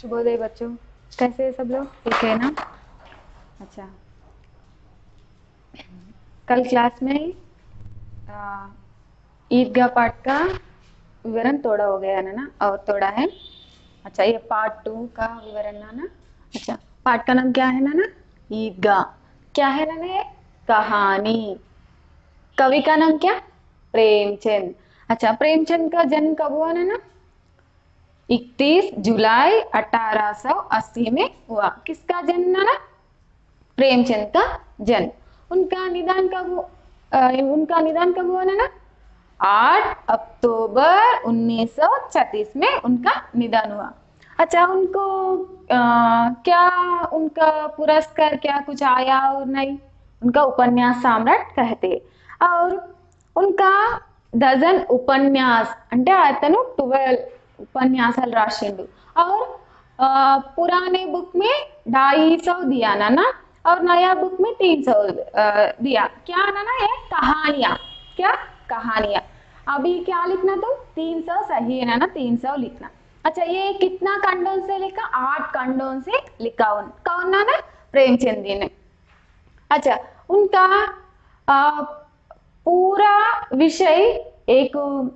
शुभोदय बच्चों। कैसे है सब लोग? ठीक है ना? अच्छा। कल क्लास में ईदगाह पाठ का विवरण थोड़ा हो गया है ना? और थोड़ा है? अच्छा ये पार्ट टू का विवरण है ना? अच्छा पाठ का नाम क्या है ना ना? ईदगाह। क्या है ना ना ये? कहानी। कवि का नाम क्या? प्रेमचंद। अच्छा प्रेमचंद का जन्म कब हुआ ना ना? इकतीस जुलाई 1880 में हुआ किसका जन्म ना प्रेमचंद का जन्म उनका निदान कब हु- अ, उनका निदान कब हुआ ना ना आठ अक्टूबर 1936 में उनका निदान हुआ अच्छा उनको अ, क्या उनका पुरस्कार क्या कुछ आया और नहीं उनका उपन्यास सम्राट कहते और उनका డజన్ ఉపన్యాస్ అంటే అతను ట్వెల్వ్ ఉపన్యాసాలు రాసిండు और अ, पुराने बुक में ढाई सौ दिया ना ना और नया बुक में तीन सौ दिया क्या ना ना ये कहानियां क्या कहानियां अभी क्या लिखना तो तीन सौ सही है ना ना तीन सौ लिखना अच्छा ये कितना खंडों से लिखा आठ खंडों से लिखा उन कौन ना ना प्रेमचंद जी ने अच्छा उनका आ, पूरा विषय एक मु-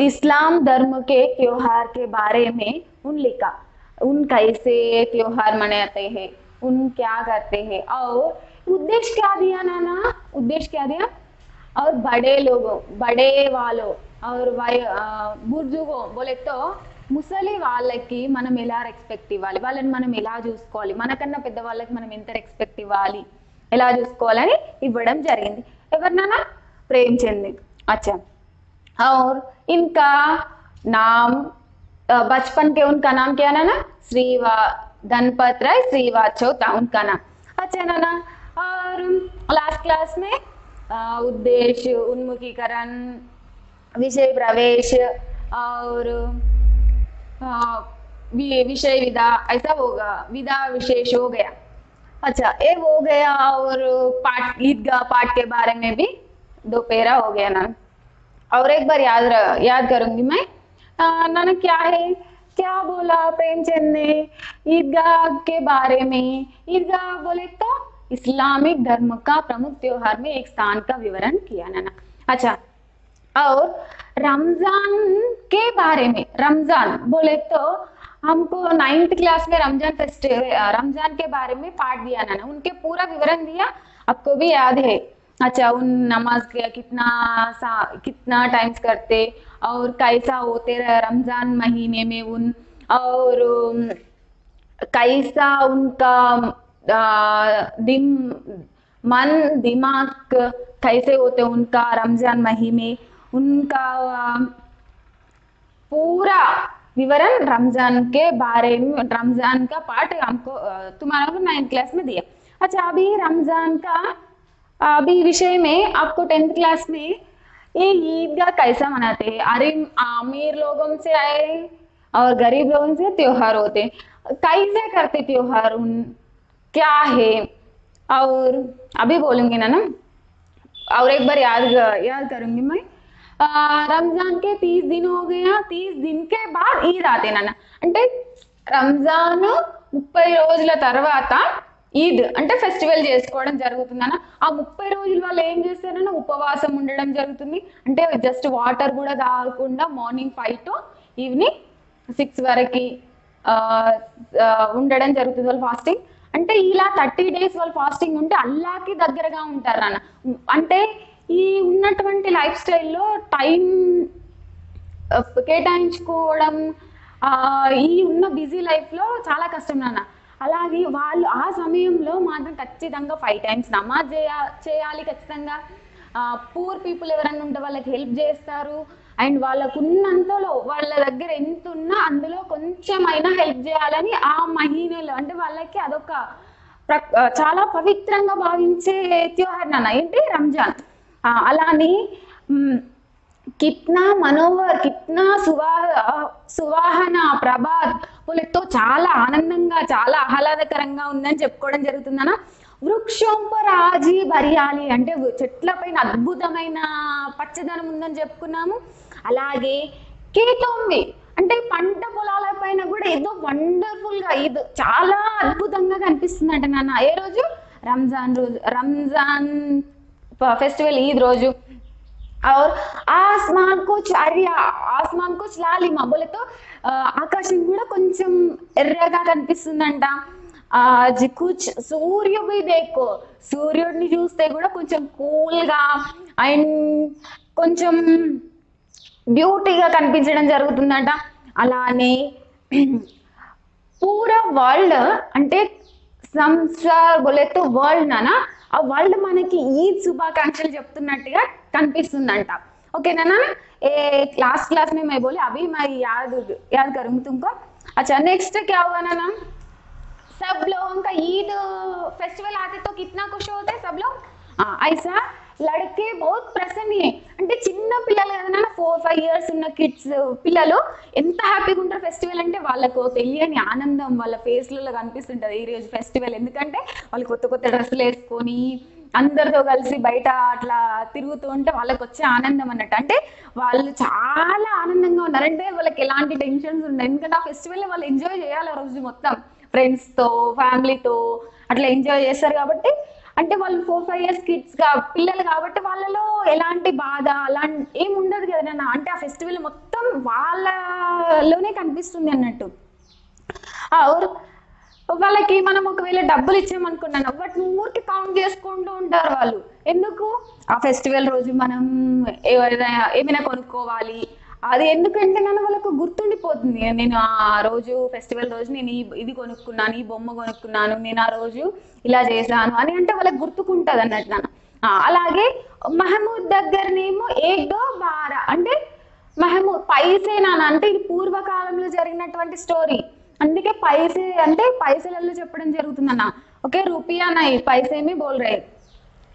इस्लाम धर्म के त्योहार के बारे में उन लिखा उन कैसे त्योहार मनाते हैं उन क्या करते हैं और उद्देश्य क्या दिया नाना उद्देश्य क्या दिया और बड़े लोगों बड़े वालों और వయ బుర్జుగో బోలేతో ముసలి వాళ్ళకి మనం ఎలా రెస్పెక్ట్ ఇవ్వాలి వాళ్ళని మనం ఎలా చూసుకోవాలి మనకన్నా పెద్ద వాళ్ళకి మనం ఎంత రెస్పెక్ట్ ఇవ్వాలి ఎలా చూసుకోవాలని ఇవ్వడం జరిగింది ఎవరినైనా ప్రేమచంద్ అచ్చా और इनका नाम बचपन के उनका नाम क्या है ना श्रीवा, धनपत राय श्रीवा चौथा उनका नाम। अच्छा नाना, और लास्ट क्लास में उद्देश्य उन्मुखीकरण, विषय प्रवेश, और विषय विदा, ऐसा होगा विधा विशेष हो गया। अच्छा ये हो गया, और पाठ ईदगाह पाठ के बारे में भी दो पेरा हो गया ना और एक बार याद याद करूँगी मैं। नाना क्या है? क्या बोला प्रेमचंद ने ईदगाह के बारे में। ईदगाह बोले तो इस्लामिक धर्म का प्रमुख त्योहार में एक स्थान का विवरण किया नाना अच्छा और रमज़ान के बारे में, रमज़ान बोले तो हमको नाइन्थ क्लास में रमज़ान फेस्टिवल रमज़ान के बारे में पाठ दिया नाना उनके पूरा विवरण दिया, आपको भी याद है। अच्छा उन नमाज़ के कितना सा, कितना टाइम्स करते और कैसा होते रमज़ान महीने में उन और कैसा उनका दिम, मन, दिमाग कैसे होते उनका रमज़ान महीने? उनका पूरा विवरण रमज़ान के बारे में, रमज़ान का पार्ट हमको तुम्हारा नाइन्थ क्लास में दिया। अच्छा अभी रमज़ान का अभी विषय में आपको टेंथ क्लास में ये ईदगाह कैसा मनाते हैं अरे अमीर लोगों से आए और गरीब लोगों से त्योहार होते हैं। कैसे करते त्योहार उन क्या है और अभी बोलूंगी ना ना और एक बार याद याद करूंगी मैं ఆ, రంజాన్ కే తీస్ దిన్ హో గయా తీస్ దిన్ కే బాద్ ఈద్ ఆతే నాన్న అంటే రంజాన్ ముప్పై రోజుల తర్వాత ఈద్ అంటే ఫెస్టివల్ చేసుకోవడం జరుగుతుంది అన్న ఆ ముప్పై రోజులు వాళ్ళు ఏం చేస్తారన్న ఉపవాసం ఉండడం జరుగుతుంది. అంటే జస్ట్ వాటర్ కూడా తాగకుండా morning five to evening six వరకు ఉండడం జరుగుతుంది వాళ్ళు ఫాస్టింగ్. అంటే ఇలా థర్టీ డేస్ వాళ్ళు ఫాస్టింగ్ ఉంటే అల్లాకి దగ్గరగా ఉంటారు నాన్న అంటే ఈ ఉన్నటువంటి లైఫ్ స్టైల్లో టైం కేటాయించుకోవడం ఈ ఉన్న బిజీ లైఫ్లో చాలా కష్టం నాన్న. అలాగే వాళ్ళు ఆ సమయంలో మాత్రం ఖచ్చితంగా ఫైవ్ టైమ్స్ నమాజ్ చేయా చేయాలి ఖచ్చితంగా. పూర్ పీపుల్ ఎవరన్నా ఉంటే వాళ్ళకి హెల్ప్ చేస్తారు. అండ్ వాళ్ళకు ఉన్నంతలో వాళ్ళ దగ్గర ఎంత ఉన్నా అందులో కొంచెమైనా హెల్ప్ చేయాలని ఆ మహీనలో అంటే వాళ్ళకి అదొక ప్ర- చాలా పవిత్రంగా భావించే త్యోహార్ నాన్న. ఏంటి? రంజాన్. అలానే కిట్నా మ్, మనోహర్ కిట్నా సువాహ సువాహన ప్రభాత్ అప్పులతో చాలా ఆనందంగా చాలా ఆహ్లాదకరంగా ఉందని చెప్పుకోవడం జరుగుతుందనా? వృక్షోంపరాజీ బరియాలి అంటే చెట్ల పైన అద్భుతమైన పచ్చదనం ఉందని చెప్పుకున్నాము. అలాగే కేతోంబి అంటే పంట పొలాల పైన కూడా ఏదో వండర్ఫుల్గా ఇది చాలా అద్భుతంగా కనిపిస్తుంది అంటే నాన్న. ఏ రోజు? రంజాన్ రోజు రంజాన్ ఫెస్టివల్ ఈద్ రోజు. और ఆస్మాన్ కో చర్య ఆస్మాన్ కో లాలిమ బోలతో ఆకాశం కూడా కొంచెం ఎర్రగా కనిపిస్తుందంట అది కూర్చ్ సూర్య దేకో సూర్యుడిని చూస్తే కూడా కొంచెం కూల్గా అండ్ కొంచెం బ్యూటీగా కనిపించడం జరుగుతుందంట అలానే పూరా వరల్డ్ అంటే సంసార్ బోలేతో వరల్డ్ నానా ఆ వరల్డ్ మనకి ఈ శుభాకాంక్షలు చెప్తున్నట్టుగా कनिपिस्तुंदंट ఓకేనా ఏ క్లాస్ క్లాస్ మేము मैं అవి మరి యాదు యాదు याद అచ్చా నెక్స్ట్ క్యావనా नेक्स्ट क्या ఇంకా ఈద్ ఫెస్టివల్ सब लोगों का ईद फेस्टिवल आते तो లడ్కే బహుత్ ప్రసన్నీ అంటే చిన్న పిల్లలు కదా ఫోర్ ఫైవ్ ఇయర్స్ ఉన్న కిడ్స్ పిల్లలు ఎంత హ్యాపీగా ఉంటారు ఫెస్టివల్ అంటే వాళ్ళకు తెలియని ఆనందం వాళ్ళ ఫేస్లలో కనిపిస్తుంటది ఈ రోజు ఫెస్టివల్ ఎందుకంటే వాళ్ళు కొత్త కొత్త డ్రెస్సులు వేసుకొని అందరితో కలిసి బయట అట్లా తిరుగుతూ ఉంటే వాళ్ళకి వచ్చే ఆనందం అన్నట్టు. అంటే వాళ్ళు చాలా ఆనందంగా ఉన్నారు. అంటే వాళ్ళకి ఎలాంటి టెన్షన్స్ ఉన్నాయి ఎందుకంటే ఆ ఫెస్టివల్ వాళ్ళు ఎంజాయ్ చేయాలి ఆ రోజు మొత్తం. ఫ్రెండ్స్తో ఫ్యామిలీతో అట్లా ఎంజాయ్ చేస్తారు కాబట్టి. అంటే వాళ్ళు ఫోర్ ఫైవ్ ఇయర్స్ కిడ్స్గా పిల్లలు కాబట్టి వాళ్ళలో ఎలాంటి బాధ అలాంటి ఏం ఉండదు కదా నాన్న. అంటే ఆ ఫెస్టివల్ మొత్తం వాళ్ళలోనే కనిపిస్తుంది అన్నట్టు. వాళ్ళకి మనం ఒకవేళ డబ్బులు ఇచ్చామనుకున్నాను వాటిని ఊరికి కౌంట్ చేసుకుంటూ ఉంటారు వాళ్ళు. ఎందుకు? ఆ ఫెస్టివల్ రోజు మనం ఏమైనా ఏమైనా కొనుక్కోవాలి. అది ఎందుకంటే నన్ను వాళ్ళకు గుర్తుండిపోతుంది. నేను ఆ రోజు ఫెస్టివల్ రోజు నేను ఈ ఇది కొనుక్కున్నాను ఈ బొమ్మ కొనుక్కున్నాను నేను ఆ రోజు ఇలా చేశాను అని అంటే వాళ్ళకి గుర్తుకుంటది అన్నట్టు నన్ను. అలాగే మహమూద్ దగ్గరనేమో ఏదో బార. అంటే మహమూద్ పైసేనా అంటే ఇది పూర్వకాలంలో జరిగినటువంటి స్టోరీ अंके पैसे अंत पैसे చెప్పడం ओके ఓకే ना पैसे పైసే మీ బోల్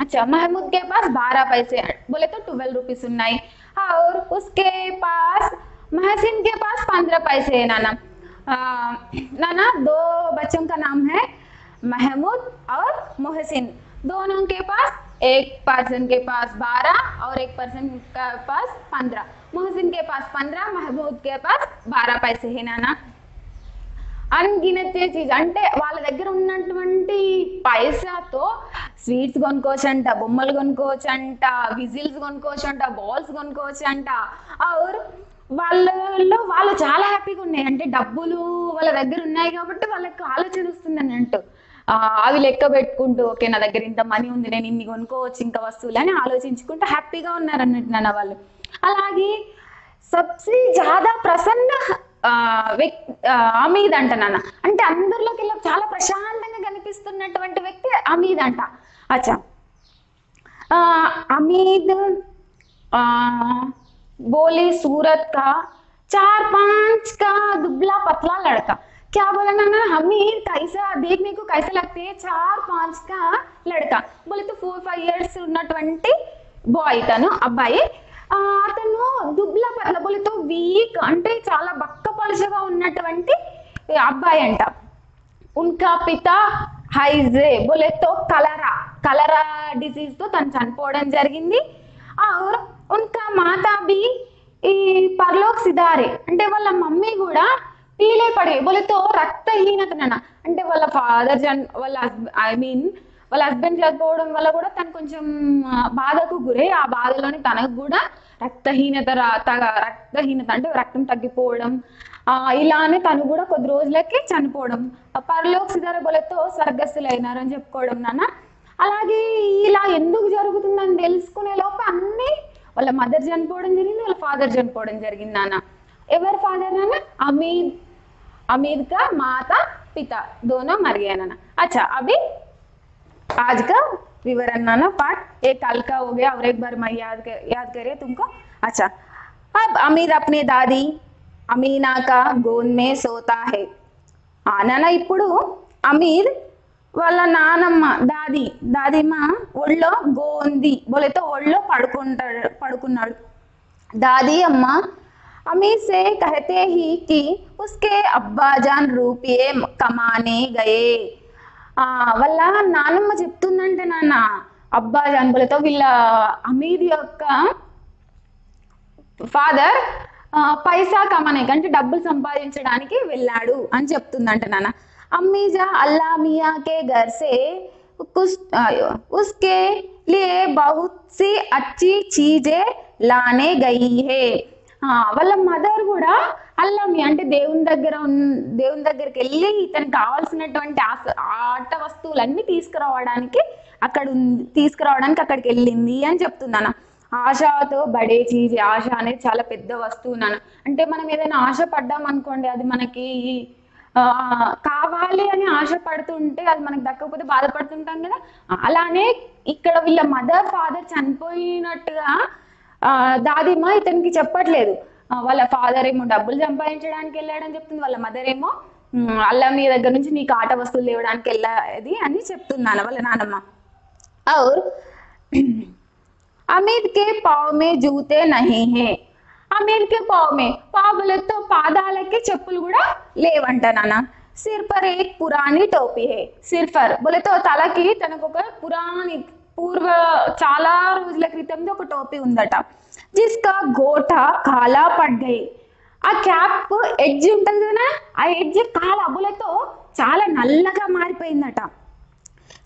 अच्छा महमूद के पास बारह पैसे बोले तो ट्वेल्व रुपीज़ सुनाई और उसके पास महसिन के पास पंद्रह पैसे है नाना आ, नाना दो बच्चों का नाम है महमूद और मोहसिन दोनों के पास एक पर्सन के पास बारह और एक पर्सन के पास पंद्रह मोहसिन के पास पंद्रह महमूद के पास बारह पैसे है नाना అన్గినతే చీజ్ అంటే వాళ్ళ దగ్గర ఉన్నటువంటి పైసాతో స్వీట్స్ కొనుక్కోవచ్చు అంట బొమ్మలు కొనుక్కోవచ్చు అంట విజిల్స్ కొనుక్కోవచ్చు అంట బాల్స్ కొనుక్కోవచ్చు అంట ఆర్ వాళ్ళలో వాళ్ళు చాలా హ్యాపీగా ఉన్నాయి. అంటే డబ్బులు వాళ్ళ దగ్గర ఉన్నాయి కాబట్టి వాళ్ళకి ఆలోచన వస్తుంది అన్నట్టు ఆ, అవి లెక్క పెట్టుకుంటూ ఓకే నా దగ్గర ఇంత మనీ ఉంది నేను ఇన్ని కొనుక్కోవచ్చు ఇంకా వస్తువులు అని ఆలోచించుకుంటూ హ్యాపీగా ఉన్నారు అన్నట్టు నాన్న వాళ్ళు. అలాగే సబ్సి జాదా ప్రసన్న ఆ, వ్యక్ ఆ, అమీద్ అంట నాన్న అంటే అందరిలోకి వెళ్ళి చాలా ప్రశాంతంగా కనిపిస్తున్నటువంటి వ్యక్తి అమీద్ అంట అచ్చా ఆ, అమీద్ ఆ, बोले सूरत का चार पांच का दुबला पतला लड़का क्या बोला ना हमीर कैसा देखने को कैसा लगते हैं चार पांच का लड़का बोले तो फोर फाइव ఇయర్స్ ఉన్నటువంటి బాయ్ తను అబ్బాయి ఆ, అతను దుబ్లా పట్ల బోలేతో వీక్ అంటే చాలా బక్క పలుచగా ఉన్నటువంటి అబ్బాయి అంట ఉన్కా పిత హైజే బోలేతో కలరా కలరా డిసీజ్ తో తను చనిపోవడం జరిగింది और उनका మాతా బి ఈ పర్లోక్ సిదారే అంటే వాళ్ళ మమ్మీ కూడా పీలే పడే బోలేతో రక్తహీనత నాన్న అంటే వాళ్ళ ఫాదర్ జన్ వాళ్ళ ఐ మీన్ వాళ్ళ హస్బెండ్ లేకపోవడం వల్ల కూడా తను కొంచెం బాధకు గురై. ఆ బాధలోని తనకు కూడా రక్తహీనత రక్తహీనత అంటే రక్తం తగ్గిపోవడం ఇలానే తను కూడా కొద్ది రోజులకి చనిపోవడం. పరలోక్ సిదార బలతో స్వర్గస్థులైనారు అని చెప్పుకోవడం నాన్న. అలాగే ఇలా ఎందుకు జరుగుతుందని తెలుసుకునే లోప అన్ని వాళ్ళ మదర్ చనిపోవడం జరిగింది వాళ్ళ ఫాదర్ చనిపోవడం జరిగింది నాన్న. ఎవరి ఫాదర్ నాన్న? అమీద్ అమీద్గా మాత పిత దోనో మరిగాయి అచ్చా అవి आज का विवरण नाना पाठ एक कल का हो गया और एक बार मैं याद कर याद करिए तुमको अच्छा अब अमीर अपने दादी अमीना का गोद में सोता है ఆ నాన్న ఇప్పుడు అమీర్ వాళ్ళ నానమ్మ దాది దాదిమ్మ ఒళ్ళో గోంది బోలేతో ఒళ్ళో పడుకుంటాడు పడుకున్నాడు दादी अम्मा अमीर से कहते ही कि उसके अब्बा जान रुपये कमाने गए ఆ ఆ వాళ్ళ నానమ్మ చెప్తుందంటే నాన్న అబ్బా జంపులతో వీళ్ళ అమీర్ యొక్క ఫాదర్ పైసా కమనే అంటే డబ్బులు సంపాదించడానికి వెళ్ళాడు అని చెప్తుందంట నాన్న. అమ్మీజా అల్లా మియాకే గర్సే ఉస్కే లే బహుత్ సి అచ్చి చీజే లానే గయ్యే వాళ్ళ మదర్ కూడా అల్లమి అంటే దేవుని దగ్గర దేవుని దగ్గరికి వెళ్ళి ఇతనికి కావాల్సినటువంటి ఆస- ఆట వస్తువులన్నీ తీసుకురావడానికి అక్కడ ఉంది- తీసుకురావడానికి అక్కడికి వెళ్ళింది అని చెప్తున్నాను ఆశతో బడే చీజ్ ఆశ అనేది చాలా పెద్ద వస్తువు నాన్న. అంటే మనం ఏదైనా ఆశ పడ్డాం అనుకోండి అది మనకి కావాలి అని ఆశ పడుతుంటే అది మనకు దక్కకపోతే బాధపడుతుంటాం కదా. అలానే ఇక్కడ వీళ్ళ మదర్ ఫాదర్ చనిపోయినట్టుగా ఆ, దాదిమ్మ ఇతనికి చెప్పట్లేదు. వాళ్ళ ఫాదర్ ఏమో డబ్బులు సంపాదించడానికి వెళ్ళాడని చెప్తుంది వాళ్ళ మదర్ ఏమో అల్లా మీ దగ్గర నుంచి నీకు ఆట వస్తువులు తేవడానికి వెళ్ళేది అని చెప్తుంది నాన్న వాళ్ళ నానమ్మ. ఔర్ అమీర్ కే పావ్ మే జూతే నహీ హే. అమీర్ కే పావ్ మే పావులతో పాదాలకి చెప్పులు కూడా లేవంట నాన్న. సిర్ఫర్ ఏ పురాణి టోపీ హే. సిర్ఫర్ బులతో తలకి తనకు ఒక పురాణి పూర్వ చాలా రోజుల క్రితం ఒక టోపీ ఉందట. జిస్కా గోట కాలా పడ్డాయి. ఆ క్యాప్ ఎడ్జ్ ఉంటుంది కదా ఆ ఎడ్జ్ కాల అబ్బులతో చాలా నల్లగా మారిపోయిందట.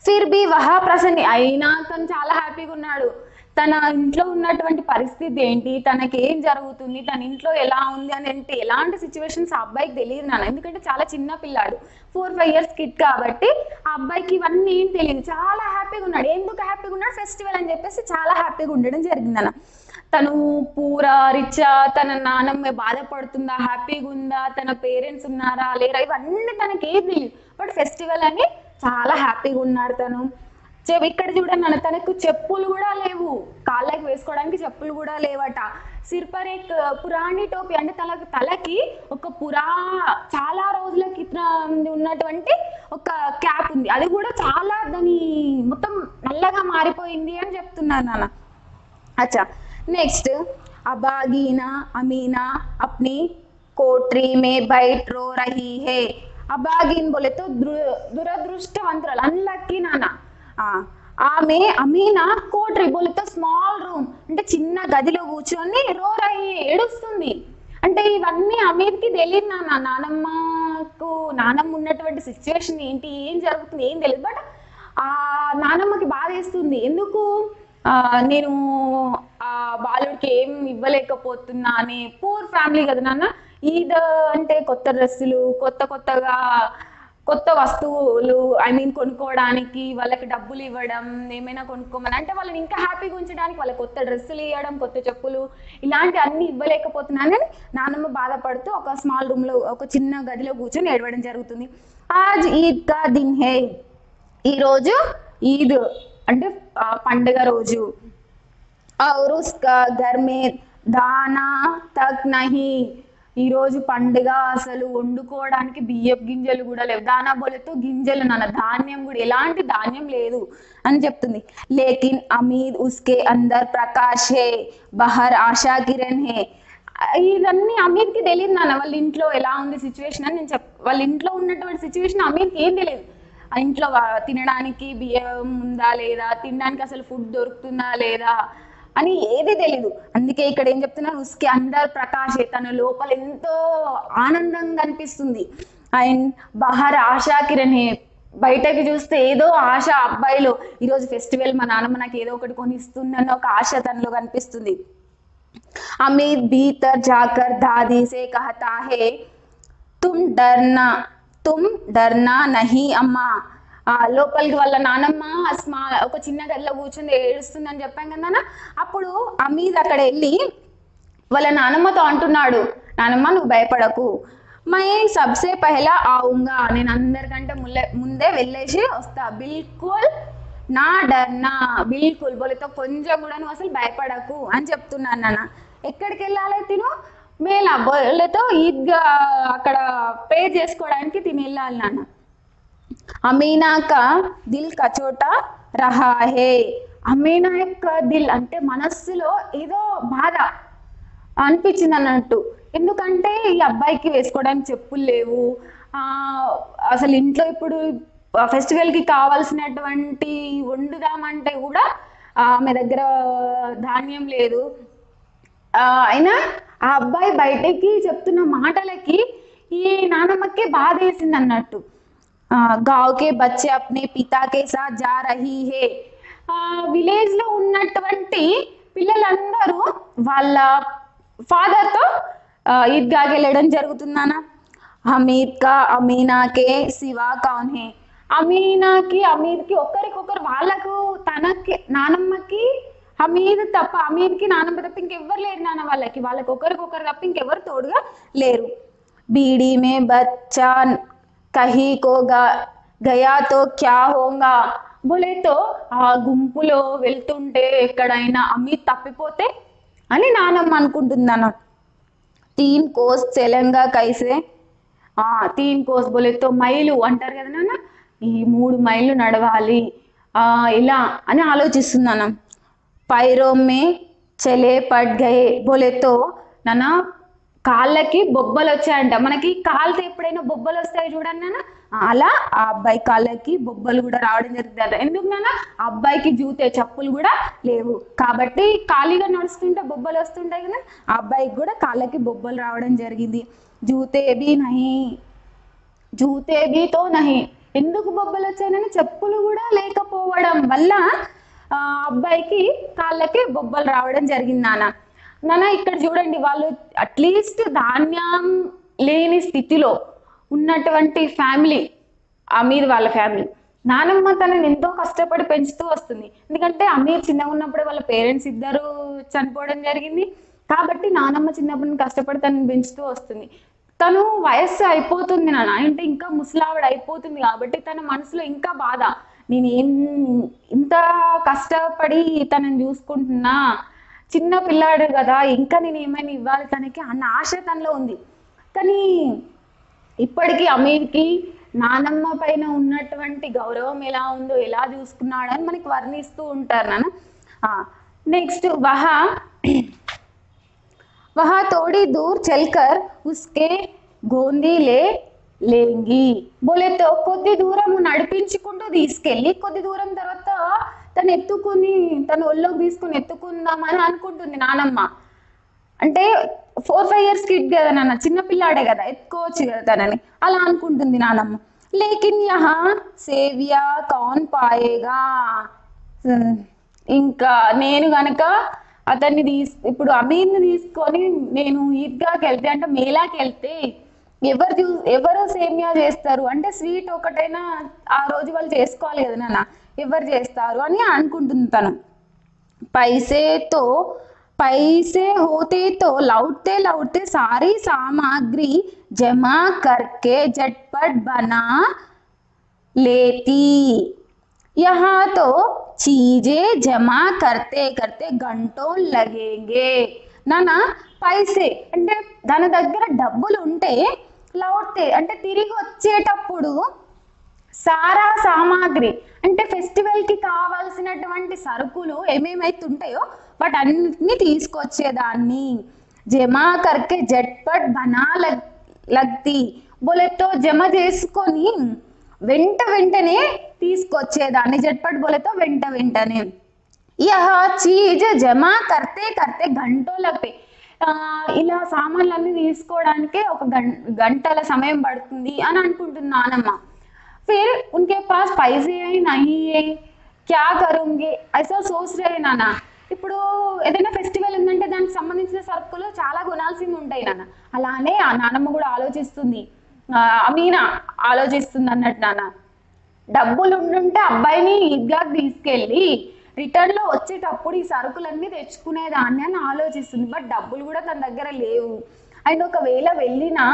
ఫిర్ బి వహా ప్రసన్ని అయినా తను చాలా హ్యాపీగా ఉన్నాడు. తన ఇంట్లో ఉన్నటువంటి పరిస్థితి ఏంటి? తనకి ఏం జరుగుతుంది? తన ఇంట్లో ఎలా ఉంది అని అంటే ఎలాంటి సిచ్యువేషన్స్ ఆ అబ్బాయికి తెలియదు నాన్న. ఎందుకంటే చాలా చిన్న పిల్లాడు. ఫోర్ ఫైవ్ ఇయర్స్ కిడ్ కాబట్టి ఆ అబ్బాయికి ఇవన్నీ ఏం తెలియదు. చాలా హ్యాపీగా ఉన్నాడు. ఎందుకు హ్యాపీగా ఉన్నాడు? ఫెస్టివల్ అని చెప్పేసి చాలా హ్యాపీగా ఉండడం జరిగింది అన్న తను పూరా రిచా తన నానమ్మ బాధపడుతుందా? హ్యాపీగా ఉందా? తన పేరెంట్స్ ఉన్నారా? లేరా? ఇవన్నీ తనకి ఏం తెలియదు. బట్ ఫెస్టివల్ అని చాలా హ్యాపీగా ఉన్నాడు తను. ఇక్కడ చూడండి అన్న తనకు చెప్పులు కూడా లేవు కాళ్ళకి వేసుకోవడానికి చెప్పులు కూడా లేవట సిర్పర్ ఏక్ పురాణి టోపీ అంటే తనకు తలకి ఒక పురా చాలా రోజుల క్రితం ఉన్నటువంటి ఒక క్యాప్ ఉంది అది కూడా చాలా దాని మొత్తం నల్లగా మారిపోయింది అని చెప్తున్నారు నాన్న अच्छा नेक्स्ट अबागीना अमीना अपनी कोठरी में बैठ रो रही है అబాగిన్ बोले तो దురదృష్టవంతురాలు అన్లక్కీ నాన్న ఆ, ఆమె అమీనా కోట్రీ బోలేతో స్మాల్ రూమ్ అంటే చిన్న గదిలో కూర్చొని రోరయ్యి ఏడుస్తుంది. అంటే ఇవన్నీ అమీర్కి తెలియదు నాన్న. నానమ్మకు నానమ్మ ఉన్నటువంటి సిచ్యువేషన్ ఏంటి ఏం జరుగుతుంది ఏం తెలియదు బట్ ఆ నానమ్మకి బాధ వేస్తుంది. ఎందుకు? ఆ, నేను ఆ బాలుడికి ఏం ఇవ్వలేకపోతున్నా అని పూర్ ఫ్యామిలీ కదా నాన్న. ఈద్ అంటే కొత్త డ్రెస్సులు కొత్త కొత్తగా కొత్త వస్తువులు ఐ మీన్ కొనుక్కోవడానికి వాళ్ళకి డబ్బులు ఇవ్వడం ఏమైనా కొనుక్కోమని అంటే వాళ్ళని ఇంకా హ్యాపీగా ఉంచడానికి వాళ్ళకి కొత్త డ్రెస్సులు ఇవ్వడం కొత్త చెప్పులు ఇలాంటి అన్ని ఇవ్వలేకపోతున్నానని నాన్నమ్మ బాధపడుతూ ఒక స్మాల్ రూమ్ లో ఒక చిన్న గదిలో కూర్చొని ఏడవడం జరుగుతుంది ఆజ్ ఈద్ కా దిన్ హే ఈ రోజు ఈద్ అంటే ఆ, పండుగ రోజు और उसका घर में దానా తక్ నహి ఈ రోజు పండుగ అసలు వండుకోవడానికి బియ్యపు గింజలు కూడా లేవు. దానా బోలెతో గింజలు నాన్న ధాన్యం కూడా ఎలాంటి ధాన్యం లేదు అని చెప్తుంది. లేకిన్ అమీద్ ఉస్కే అందర్ ప్రకాష్ హే బహర్ ఆశా కిరణ్ హే. ఇవన్నీ అమీర్కి తెలియదు నాన్న వాళ్ళ ఇంట్లో ఎలా ఉంది సిచ్యువేషన్ అని నేను చెప్ వాళ్ళ ఇంట్లో ఉన్నటువంటి సిచ్యువేషన్ అమీర్కి ఏం తెలియదు ఆ ఇంట్లో తినడానికి బియ్యం ఉందా లేదా తినడానికి అసలు ఫుడ్ దొరుకుతుందా లేదా అని ఏది తెలియదు అందుకే ఇక్కడ ఏం చెప్తున్నారు? ఉస్కి అందర్ ప్రకాశే తన లోపల ఎంతో ఆనందంగా అనిపిస్తుంది అండ్ బహార్ ఆశా కిరణ్ బయటకి చూస్తే ఏదో ఆశ అబ్బాయిలో. ఈరోజు ఫెస్టివల్ మా నాన్నమ్మ నాకు ఏదో ఒకటి కొనిస్తుందన్న ఒక ఆశ తనలో కనిపిస్తుంది. అమీర్ భీతర్ జాకర్ దాది సే కహతా తుమ్ డర్నా తుమ్ డర్నా నహి అమ్మా. ఆ లోపలికి వాళ్ళ నానమ్మ స్మా ఒక చిన్న గదిలో కూర్చుని ఏడుస్తుందని చెప్పాం కదా నాన్న. అప్పుడు మీద అక్కడ వెళ్ళి వాళ్ళ నానమ్మతో అంటున్నాడు నానమ్మ నువ్వు భయపడకు. మై సబ్సే పహలా ఆవుంగా. నేను అందరికంటే ముల్లే ముందే వెళ్ళేసి వస్తా. బిల్కుల్ నా డర్నా బిల్కుల్ బోలితో కొంచెం కూడా నువ్వు అసలు భయపడకు అని చెప్తున్నాను నాన్న. ఎక్కడికి వెళ్ళాలి తిను? మేలా బోలతో ఈద్గా అక్కడ పే చేసుకోవడానికి తిని వెళ్ళాలి నాన్న. అమీనా కా దిల్ కచోటా రహా హే అమీనా యొక్క దిల్ అంటే మనస్సులో ఏదో బాధ అనిపించింది అన్నట్టు ఎందుకంటే ఈ అబ్బాయికి వేసుకోవడానికి చెప్పులు లేవు. ఆ అసలు ఇంట్లో ఇప్పుడు ఫెస్టివల్కి కావాల్సినటువంటి వండుదామంటే కూడా ఆమె దగ్గర ధాన్యం లేదు. అయినా ఆ అబ్బాయి బయటకి చెప్తున్న మాటలకి ఈ నానమ్మకి బాధ వేసింది అన్నట్టు గావ్ కే బచ్చే అప్నే పితా కే సాత్ జా రహీ హే. విలేజ్లో ఉన్నటువంటి పిల్లలందరూ వాళ్ళ ఫాదర్తో ఈద్గాకి వెళ్ళడం జరుగుతుందనా హమీద్ కా అమీనాకే సివా కౌన్ హే. అమీనాకి అమీద్కి ఒకరికొకరు వాళ్ళకు తనకి నానమ్మకి హమీద్ తప్ప అమీద్కి నానమ్మ తప్ప ఇంకెవ్వరు లేరు నాన్న వాళ్ళకి. వాళ్ళకి ఒకరికొకరు తప్ప ఇంకెవరు తోడుగా లేరు. బీడీ మే బచ్చా కహీ కోగా గయాతో క్యా హోంగా బోలేతో ఆ గుంపులో వెళ్తుంటే ఎక్కడైనా అమ్మి తప్పిపోతే అని నానమ్మ అనుకుంటుందన్న తీన్ కోస్ తెలంగా కైసే? ఆ తీన్ కోస్ బోలేతో మైలు అంటారు కదా నాన్న? ఈ మూడు మైళ్ళు నడవాలి. ఆ ఇలా అని ఆలోచిస్తున్నాను పైరోమే చెలే చలే పడ్ గయే బోలేతో నాన్న కాళ్ళకి బొబ్బలు వచ్చాయంట మనకి కాళ్ళతో ఎప్పుడైనా బొబ్బలు వస్తాయి చూడండి నాన్న. అలా ఆ అబ్బాయి కాళ్ళకి బొబ్బలు కూడా రావడం జరుగుతుంది ఎందుకు నాన్న? అబ్బాయికి జూతే చెప్పులు కూడా లేవు. కాబట్టి ఖాళీగా నడుస్తుంటే బొబ్బలు వస్తుంటాయి కదా. ఆ అబ్బాయికి కూడా కాళ్ళకి బొబ్బలు రావడం జరిగింది. జూతే బి నహి. జూతే బితో నహి. ఎందుకు బొబ్బలు వచ్చాయని చెప్పులు కూడా లేకపోవడం వల్ల ఆ అబ్బాయికి కాళ్ళకి బొబ్బలు రావడం జరిగింది నాన్న. నాన్న ఇక్కడ చూడండి వాళ్ళు అట్లీస్ట్ ధాన్యం లేని స్థితిలో ఉన్నటువంటి ఫ్యామిలీ అమీర్ వాళ్ళ ఫ్యామిలీ నానమ్మ తనని ఎంతో కష్టపడి పెంచుతూ వస్తుంది. ఎందుకంటే అమీర్ చిన్నగా ఉన్నప్పుడే వాళ్ళ పేరెంట్స్ ఇద్దరు చనిపోవడం జరిగింది. కాబట్టి నానమ్మ చిన్నప్పటి నుంచి కష్టపడి తనని పెంచుతూ వస్తుంది. తను వయస్సు అయిపోతుంది నాన్న. అంటే ఇంకా ముసలావిడ అయిపోతుంది కాబట్టి తన మనసులో ఇంకా బాధ. నేను ఏం ఇంత కష్టపడి తనని చూసుకుంటున్నా? చిన్న పిల్లాడు కదా ఇంకా నేను ఏమైనా ఇవ్వాలి తనకి అన్న ఆశ తనలో ఉంది. కానీ ఇప్పటికీ అమీర్కి నానమ్మ పైన ఉన్నటువంటి గౌరవం ఎలా ఉందో ఎలా చూసుకున్నాడని మనకి వర్ణిస్తూ ఉంటారు నాన్న. నెక్స్ట్ వహ. వహ తోడి దూర్ చల్కర్ ఉస్కే గోందీలే లేంగి. బోలేతో కొద్ది దూరం నడిపించుకుంటూ తీసుకెళ్ళి కొద్ది దూరం తర్వాత తను ఎత్తుకుని తను ఒళ్ళోకి తీసుకుని ఎత్తుకుందామని అనుకుంటుంది నానమ్మ. అంటే ఫోర్ ఫైవ్ ఇయర్స్ కిడ్ కదా నాన్న చిన్న పిల్లాడే కదా ఎత్తుకోవచ్చు కదా తనని. అలా అనుకుంటుంది నానమ్మ. లేకిన్ యహా సేవియా కాన్ పాయేగా. ఇంకా నేను గనక అతన్ని తీసు ఇప్పుడు అమీర్ని తీసుకొని నేను ఈద్గాకి వెళ్తే అంటే మేలాకి వెళ్తే ఎవరు చూ ఎవరు సేమియా చేస్తారు? అంటే స్వీట్ ఒకటైనా ఆ రోజు వాళ్ళు చేసుకోవాలి కదా నాన్న. ఎవరు చేస్తారు అని అనుకుంటుంది తను पैसे तो पैसे होते तो लौटते लौटते सारी सामग्री जमा करके झटपट बना लेती यहाँ तो चीजें जमा करते करते घंटों लगेंगे నానా పైసే అంటే దాని దగ్గర డబ్బులు ఉంటే లౌట్తే అంటే తిరిగి వచ్చేటప్పుడు సారా సామాగ్రి అంటే ఫెస్టివల్కి కావాల్సినటువంటి సరుకులు ఏమేమైతే ఉంటాయో వాటి అన్నిటిని తీసుకొచ్చేదాన్ని. జమా కర్కే జట్పట్ బనా లగ్తి బొలెతో జమ చేసుకొని వెంట వెంటనే తీసుకొచ్చేదాన్ని. జట్పట్ బొలెతో వెంట వెంటనే. యహ చీజ్ జమా కర్తే కర్తే గంటో ఇలా సామాన్లు ఇలా సామాన్లన్నీ తీసుకోవడానికే ఒక గం గంటల సమయం పడుతుంది అని అనుకుంటుంది నానమ్మ फिर उनके पास पैसे है नहीं है क्या करूंगी ऐसा सोच रहे నాన్న ఇప్పుడు ఏదైనా ఫెస్టివల్ ఉందంటే దానికి సంబంధించిన సరుకులు చాలా కొనాల్సింది ఉంటాయి నాన్న అలానే ఆ నానమ్మ కూడా ఆలోచిస్తుంది ఆ, అమీనా ఆలోచిస్తుంది అన్నట్టు నాన్న డబ్బులు ఉండుంటే అబ్బాయిని ఈద్గాకి తీసుకెళ్ళి రిటర్న్ లో వచ్చేటప్పుడు ఈ సరుకులన్నీ తెచ్చుకునేదాన్ని అని ఆలోచిస్తుంది బట్ డబ్బులు కూడా తన దగ్గర లేవు అండ్ ఒకవేళ వెళ్ళినా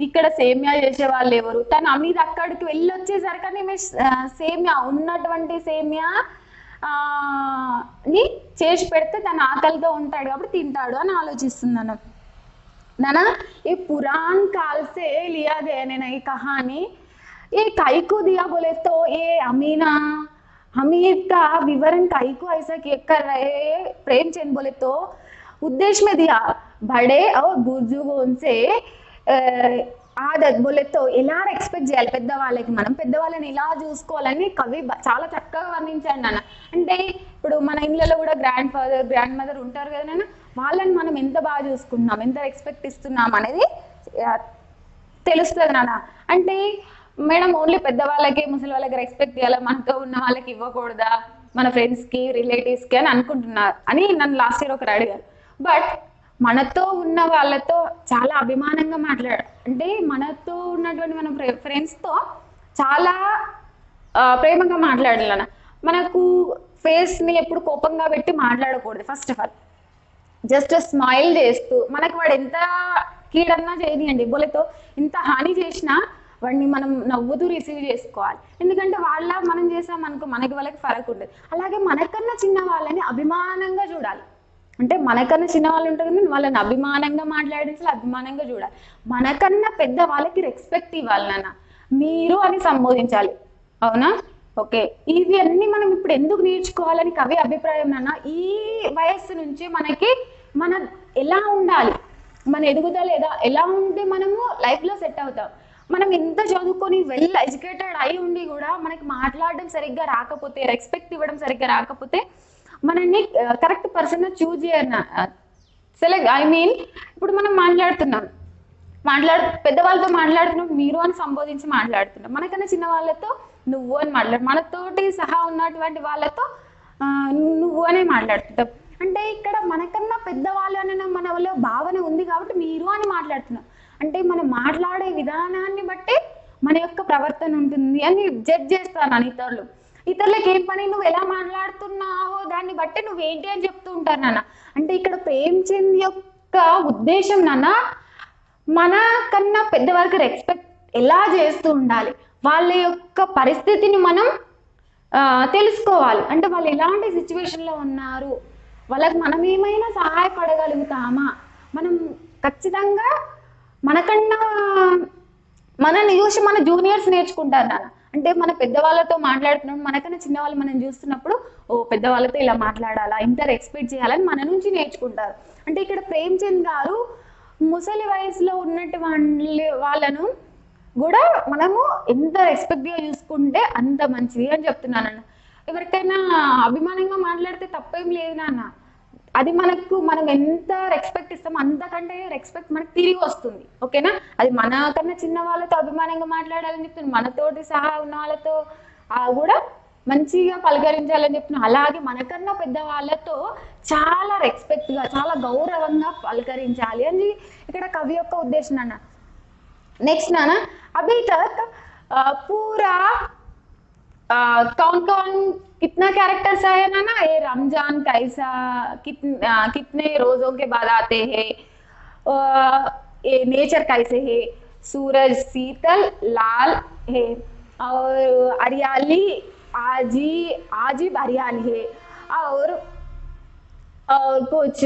ఇక్కడ సేమియా చేసే వాళ్ళు ఎవరు తను అమీద్ అక్కడికి వెళ్ళి వచ్చేసరికి ఆమె, ఆ, సేమియా ఉన్నటువంటి సేమియా ఆ, ని చేసి పెడితే తన ఆకలితో ఉంటాడు కాబట్టి తింటాడు అని ఆలోచిస్తున్నాను नाना ये पुरान काल से लिया गया है ना ये कहानी ये काई को दिया बोले तो ये अमीना हमीर का विवरण काई को ऐसा के कर रहे हैं प्रेमचंद बोले तो उद्देश्य में दिया बड़े और बुजुर्गों से ఆ, ఆదత్ ఎలా ఎక్స్పెక్ట్ చేయాలి? పెద్దవాళ్ళకి మనం పెద్దవాళ్ళని ఎలా చూసుకోవాలని కవి చాలా చక్కగా వర్ణించాడు నాన్న. అంటే ఇప్పుడు మన ఇళ్ళలో కూడా గ్రాండ్ ఫాదర్ గ్రాండ్ మదర్ ఉంటారు కదా నాన్న వాళ్ళని మనం ఎంత బాగా చూసుకుంటున్నాం? ఎంత ఎక్స్పెక్ట్ ఇస్తున్నాం అనేది తెలుస్తుంది నాన్న. అంటే మేడం ఓన్లీ పెద్దవాళ్ళకి ముసలి వాళ్ళకి రెస్పెక్ట్ ఇవ్వాలి మనతో ఉన్న వాళ్ళకి ఇవ్వకూడదా? మన ఫ్రెండ్స్కి రిలేటివ్స్కి అని అనుకుంటున్నారు అని నన్ను లాస్ట్ ఇయర్ ఒకరు అడిగారు. బట్ మనతో ఉన్న వాళ్ళతో చాలా అభిమానంగా మాట్లాడ అంటే మనతో ఉన్నటువంటి మన ఫ్రెండ్స్తో చాలా ప్రేమగా మాట్లాడాలన్న. మనకు ఫేస్ని ఎప్పుడు కోపంగా పెట్టి మాట్లాడకూడదు first of all just smile చేస్తూ మనకి వాడు ఎంత కీడన్నా చేయనియండి. బోలెతో ఇంత హాని చేసినా వాడిని మనం నవ్వుతూ రిసీవ్ చేసుకోవాలి. ఎందుకంటే వాళ్ళ మనం చేసాం అనుకో మనకి వాళ్ళకి ఫరక్ ఉండదు. అలాగే మనకన్నా చిన్న వాళ్ళని అభిమానంగా చూడాలి. అంటే మనకన్నా చిన్న వాళ్ళు ఉంటారు కానీ వాళ్ళని అభిమానంగా మాట్లాడించాలి అభిమానంగా చూడాలి మనకన్నా పెద్ద వాళ్ళకి రెస్పెక్ట్ ఇవ్వాలి నాన్న. మీరు అని సంబోధించాలి. అవునా? ఓకే. ఇవి అన్ని మనం ఇప్పుడు ఎందుకు నేర్చుకోవాలని కవి అభిప్రాయం నాన్న? ఈ వయస్సు నుంచి మనకి మన ఎలా ఉండాలి? మన ఎదుగుదల ఎలా ఎలా ఉంటే మనము లైఫ్లో సెట్ అవుతాం? మనం ఎంత చదువుకొని వెల్ ఎడ్యుకేటెడ్ అయి ఉండి కూడా మనకి మాట్లాడడం సరిగ్గా రాకపోతే రెస్పెక్ట్ ఇవ్వడం సరిగ్గా రాకపోతే మనల్ని కరెక్ట్ పర్సన్ చూజ్ చేయన సెలెక్ట్ ఐ మీన్ ఇప్పుడు మనం మాట్లాడుతున్నాం. మాట్లాడు పెద్దవాళ్ళతో మాట్లాడుతున్నాం మీరు అని సంబోధించి మాట్లాడుతున్నాం. మనకన్నా చిన్న వాళ్ళతో నువ్వు అని మాట్లాడు మనతోటి సహా ఉన్నటువంటి వాళ్ళతో నువ్వు అనే మాట్లాడుతుంటాం అంటే ఇక్కడ మనకన్నా పెద్దవాళ్ళు అనే మనలో భావన ఉంది కాబట్టి మీరు అని మాట్లాడుతున్నాం. అంటే మనం మాట్లాడే విధానాన్ని బట్టి మన యొక్క ప్రవర్తన ఉంటుంది అని జడ్జ్ చేస్తాను అని ఇతరులు ఇతరులకు ఏం పని? నువ్వు ఎలా మాట్లాడుతున్నావో దాన్ని బట్టి నువ్వేంటి అని చెప్తూ ఉంటారు నాన్న. అంటే ఇక్కడ ప్రేమ్చంద్ యొక్క ఉద్దేశం నాన్న మన కన్నా పెద్దవారికి రెస్పెక్ట్ ఎలా చేస్తూ ఉండాలి? వాళ్ళ యొక్క పరిస్థితిని మనం తెలుసుకోవాలి. అంటే వాళ్ళు ఎలాంటి situation లో ఉన్నారు? వాళ్ళకి మనం ఏమైనా సహాయపడగలుగుతామా? మనం ఖచ్చితంగా మనకన్నా మన చూసి మన జూనియర్స్ నేర్చుకుంటారు నాన్న. అంటే మన పెద్దవాళ్ళతో మాట్లాడుతున్నప్పుడు మనకన్నా చిన్నవాళ్ళు మనం చూస్తున్నప్పుడు ఓ పెద్దవాళ్ళతో ఇలా మాట్లాడాలా ఇంత రెస్పెక్ట్ చేయాలని మన నుంచి నేర్చుకుంటారు. అంటే ఇక్కడ ప్రేమ్చంద్ గారు ముసలి వయసులో ఉన్నటువంటి వాళ్ళను కూడా మనము ఎంత రెస్పెక్ట్గా చూసుకుంటే అంత మంచిది అని చెప్తున్నాను ఎవరికైనా అభిమానంగా మాట్లాడితే తప్పేం లేదు నాన్న. అది మనకు మనం ఎంత రెస్పెక్ట్ ఇస్తామో అంతకంటే రెస్పెక్ట్ మనకు తిరిగి వస్తుంది. ఓకేనా అది మనకన్నా చిన్న వాళ్ళతో అభిమానంగా మాట్లాడాలని చెప్తుంది. మనతోటి సహా ఉన్న వాళ్ళతో కూడా మంచిగా పలకరించాలని చెప్తున్నాను అలాగే మనకన్నా పెద్ద వాళ్ళతో చాలా రెస్పెక్ట్గా చాలా గౌరవంగా పలకరించాలి. అని ఇక్కడ కవి యొక్క ఉద్దేశం అన్న నెక్స్ట్ నాన్న. అభి తక్ పూరా कौन कौन कितना कैरेक्टर्स है ना ना, ये रमज़ान कैसा कितने कितने रोजों के बाद आते हैं ये नेचर कैसे है, सूरज शीतल, लाल है, और हरियाली, आज ही आज ही हरियाली है, और और कुछ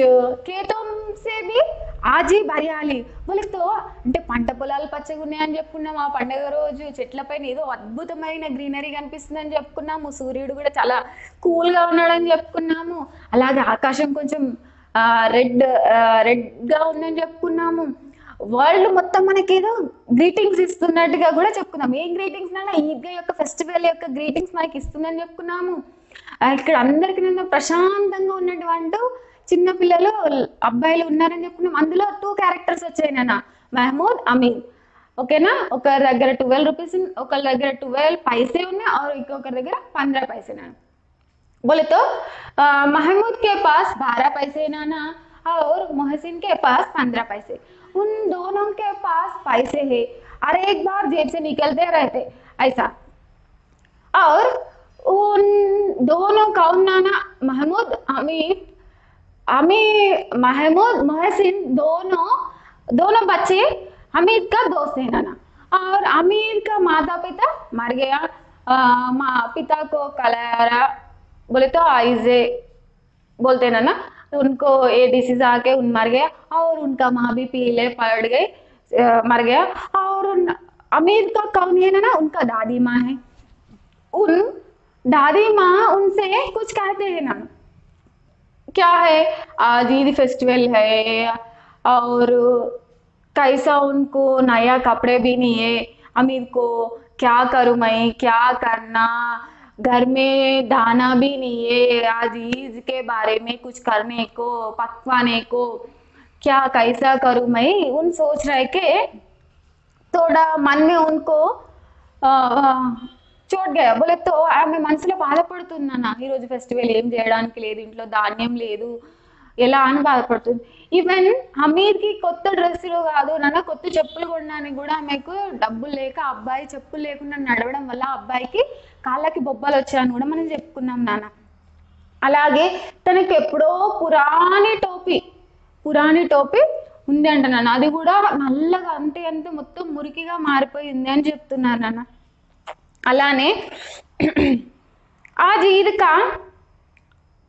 खेतों से भी ఆజీ భర్యాలి వాళ్ళతో అంటే పంట పొలాలు పచ్చగా ఉన్నాయని చెప్పుకున్నాం ఆ పండగ రోజు చెట్లపైన ఏదో అద్భుతమైన గ్రీనరీ కనిపిస్తుందని చెప్పుకున్నాము సూర్యుడు కూడా చాలా కూల్ గా ఉన్నాడని చెప్పుకున్నాము అలాగే ఆకాశం కొంచెం రెడ్ రెడ్ గా ఉందని చెప్పుకున్నాము వరల్డ్ మొత్తం మనకేదో గ్రీటింగ్స్ ఇస్తున్నట్టుగా కూడా చెప్పుకున్నాం ఏం గ్రీటింగ్స్ అన్నా ఈద్గా యొక్క ఫెస్టివల్ యొక్క గ్రీటింగ్స్ మనకి ఇస్తుందని చెప్పుకున్నాము ఆ, ఇక్కడ అందరికి నేను ప్రశాంతంగా ఉన్నటువంటి చిన్న పిల్లలు అబ్బాయిలు ఉన్నారని చెప్పుకున్నాం అందులో టూ క్యారెక్టర్స్ వచ్చాయి నాన్న మహమూద్ అమీన్ ఓకేనా ఒకరి దగ్గర ట్వెల్వ్ రూపీస్ ఒకరి దగ్గర ట్వెల్వ్ పైసే ఉన్నాయి और ఇంకొకరి దగ్గర पंद्रह पैसे ना बोले तो अ, महमूद के पास बारह पैसे नाना और मोहसिन के पास पंद्रह पैसे उन दोनों के पास पैसे है हर एक बार जेब से निकलते रहते ऐसा और उन दोनों कौन नाना, महमूद अमीर अमी महमूद, मोहसिन, दोनों दोनों बच्चे हमीद का दोस्त है नाना। और अमीर का माता पिता मर गया। माँ पिता को कलारा बोले तो आइजे बोलते हैं ना तो उनको ये डिसीज आके उन मर गया और उनका माँ भी पीले पड़ गए मर गया। और उन अमीर का कौन है ना ना उनका दादी माँ है। उन दादी माँ उनसे कुछ कहते हैं ना। क्या है? आज ईद फेस्टिवल है और कैसा उनको नया कपड़े भी नहीं है। अमीर को क्या करूँ मैं? क्या करना? घर में दाना भी नहीं है। आज ईद के बारे में कुछ करने को पकवाने को क्या कैसा करूँ मैं? उन सोच रहे के थोड़ा मन में उनको ఆ, ఆ, చోట్ గయా బోలే ఆమె మనసులో బాధపడుతుందన్న. ఈరోజు ఫెస్టివల్ ఏం చేయడానికి లేదు ఇంట్లో ధాన్యం లేదు. ఎలా అని బాధపడుతుంది. ఈవెన్ హమీద్కి కొత్త డ్రెస్సులు కాదు నాన్న కొత్త చెప్పులు కొనడానికి కూడా ఆమెకు డబ్బులు లేక అబ్బాయి చెప్పులు లేకుండా నడవడం వల్ల అబ్బాయికి కాళ్ళకి బొబ్బలు వచ్చాయని కూడా మనం చెప్పుకున్నాం నాన్న. అలాగే తనకి ఎప్పుడో పురాణి టోపీ పురాణి టోపీ ఉంది అంట నాన్న. అది కూడా నల్లగా అంతే అంతే మొత్తం మురికిగా మారిపోయింది అని చెప్తున్నారు నాన్న. అలానే ఆ జీవిక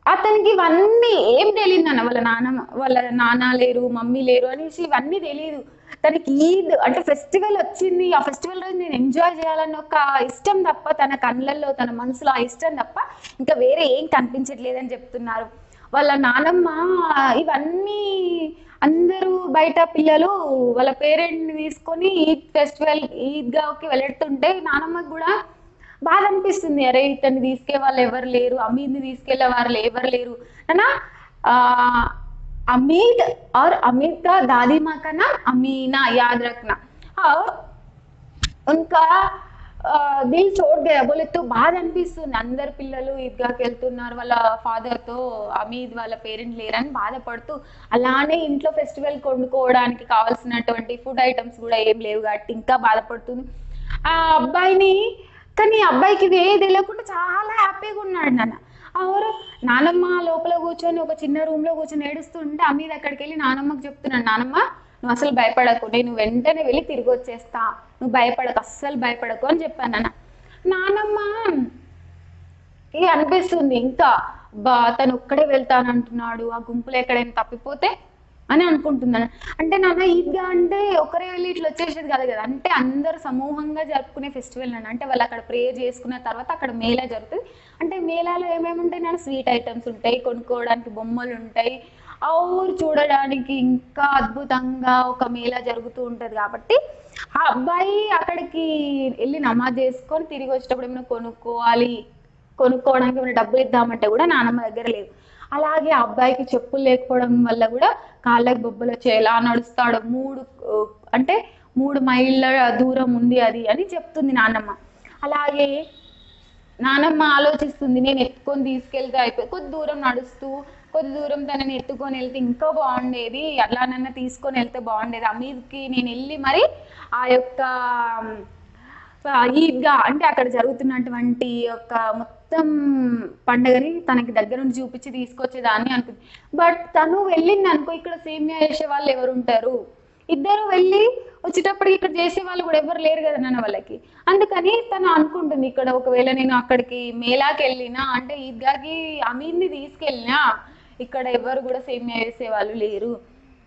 అతనికి ఇవన్నీ ఏం తెలియదు అన్న వాళ్ళ నాన్న వాళ్ళ నాన్న లేరు మమ్మీ లేరు అనేసి ఇవన్నీ తెలియదు. తనకి ఈద్ అంటే ఫెస్టివల్ వచ్చింది. ఆ ఫెస్టివల్ రోజు నేను ఎంజాయ్ చేయాలన్న ఒక ఇష్టం తప్ప తన కళ్ళల్లో తన మనసులో ఆ ఇష్టం తప్ప ఇంకా వేరే ఏం కనిపించట్లేదని చెప్తున్నారు. వాళ్ళ నానమ్మ ఇవన్నీ అందరూ బయట పిల్లలు వాళ్ళ పేరెంట్ని తీసుకొని ఈద్ ఫెస్టివల్ ఈద్గాకి వెళ్తుంటే నానమ్మకి కూడా బాధ అనిపిస్తుంది అరే ఇతన్ని తీసుకెళ్ళే వాళ్ళు ఎవరు లేరు అమీద్ని తీసుకెళ్లే వాళ్ళు ఎవరు లేరు అన్నా अमीद और अमीद का दादी माँ का नाम अमीना याद रखना और उनका ఆ, దిల్ చోట్ బోలే తో బాధ అనిపిస్తుంది. అందరు పిల్లలు ఈద్గాకి వెళ్తున్నారు. వాళ్ళ ఫాదర్తో అమీద్ వాళ్ళ పేరెంట్ లేరని బాధపడుతూ అలానే ఇంట్లో ఫెస్టివల్ కొనుక్కోవడానికి కావాల్సినటువంటి ఫుడ్ ఐటమ్స్ కూడా ఏం లేవు కాబట్టి ఇంకా బాధపడుతుంది. ఆ అబ్బాయిని కానీ అబ్బాయికి ఇది ఏది తెలియకుండా చాలా హ్యాపీగా ఉన్నాడు నాన్న. ఎవరు నానమ్మ లోపల కూర్చొని ఒక చిన్న రూమ్లో కూర్చొని ఏడుస్తుంటే అమీద్ అక్కడికి వెళ్ళి నానమ్మకి చెప్తున్నాడు నానమ్మ నువ్వు అసలు భయపడకు. నేను వెంటనే వెళ్ళి తిరిగి వచ్చేస్తా. నువ్వు భయపడకు అస్సలు భయపడకు అని చెప్పాను నాన్న. నానమ్మ ఇది అనిపిస్తుంది ఇంకా? బా తను ఒక్కడే వెళ్తానంటున్నాడు ఆ గుంపులు ఎక్కడైనా తప్పిపోతే అని అనుకుంటున్నాను అంటే నాన్న ఈద్గా అంటే ఒకరే వెళ్ళి ఇట్లా వచ్చేసేది కాదు కదా. అంటే అందరు సమూహంగా జరుపుకునే ఫెస్టివల్ నాన్న. అంటే వాళ్ళు అక్కడ ప్రే చేసుకున్న తర్వాత అక్కడ మేళా జరుగుతుంది. అంటే మేళాలో ఏమేమి ఉంటాయి నాన్న? స్వీట్ ఐటమ్స్ ఉంటాయి కొనుక్కోవడానికి బొమ్మలు ఉంటాయి. ఆ ఊరు చూడడానికి ఇంకా అద్భుతంగా ఒక మేళా జరుగుతూ ఉంటది కాబట్టి ఆ అబ్బాయి అక్కడికి వెళ్ళి నమాజ్ చేసుకొని తిరిగి వచ్చేటప్పుడు ఏమైనా కొనుక్కోవాలి కొనుక్కోవడానికి ఏమైనా డబ్బులు ఇద్దామంటే కూడా నానమ్మ దగ్గర లేదు అలాగే ఆ అబ్బాయికి చెప్పులు లేకపోవడం వల్ల కూడా కాళ్ళకి బొబ్బలు వచ్చి ఎలా నడుస్తాడో మూడు అంటే మూడు మైళ్ళ దూరం ఉంది అది అని చెప్తుంది నానమ్మ. అలాగే నానమ్మ ఆలోచిస్తుంది నేను ఎత్తుకొని తీసుకెళ్తే అయిపోయి కొద్ది దూరం నడుస్తూ కొద్ది దూరం తనని ఎత్తుకొని వెళ్తే ఇంకా బాగుండేది. అట్లానన్నా తీసుకొని వెళ్తే బాగుండేది. అమీద్కి నేను వెళ్ళి మరి ఆ యొక్క ఈద్గా అంటే అక్కడ జరుగుతున్నటువంటి యొక్క మొత్తం పండుగని తనకి దగ్గర నుంచి చూపించి తీసుకొచ్చేదాన్ని అనుకుంది. బట్ తను వెళ్ళింది అనుకో ఇక్కడ సేమియా చేసే వాళ్ళు ఎవరు ఉంటారు ఇద్దరు వెళ్ళి వచ్చేటప్పటికి ఇక్కడ చేసే వాళ్ళు కూడా ఎవరు లేరు కదా నాన్న వాళ్ళకి. అందుకని తను అనుకుంటుంది ఇక్కడ ఒకవేళ నేను అక్కడికి మేలాకి వెళ్ళినా అంటే ఈద్గాకి అమీర్ని తీసుకెళ్ళినా ఇక్కడ ఎవరు కూడా సేమియా వేసే వాళ్ళు లేరు.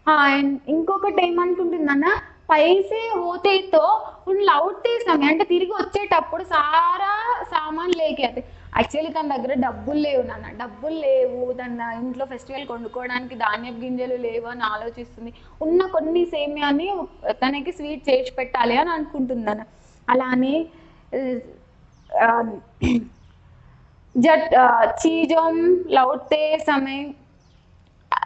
అండ్ ఇంకొకటి ఇంకొకటి ఏమనుకుంటుందన్న పైసే హోతే తో ఉన్ లౌటే అంటే తిరిగి వచ్చేటప్పుడు సారా సామాన్ లేకే. అది యాక్చువల్లీ తన దగ్గర డబ్బులు లేవు నాన్న. డబ్బులు లేవు. తన ఇంట్లో ఫెస్టివల్ కొనుక్కోవడానికి ధాన్యపు గింజలు లేవు అని ఆలోచిస్తుంది. ఉన్న కొన్ని సేమియాని తనకి స్వీట్ చేసి పెట్టాలి అని అనుకుంటుందన్న అలానే జట్ ఆ, చీజోం లౌటే సమయం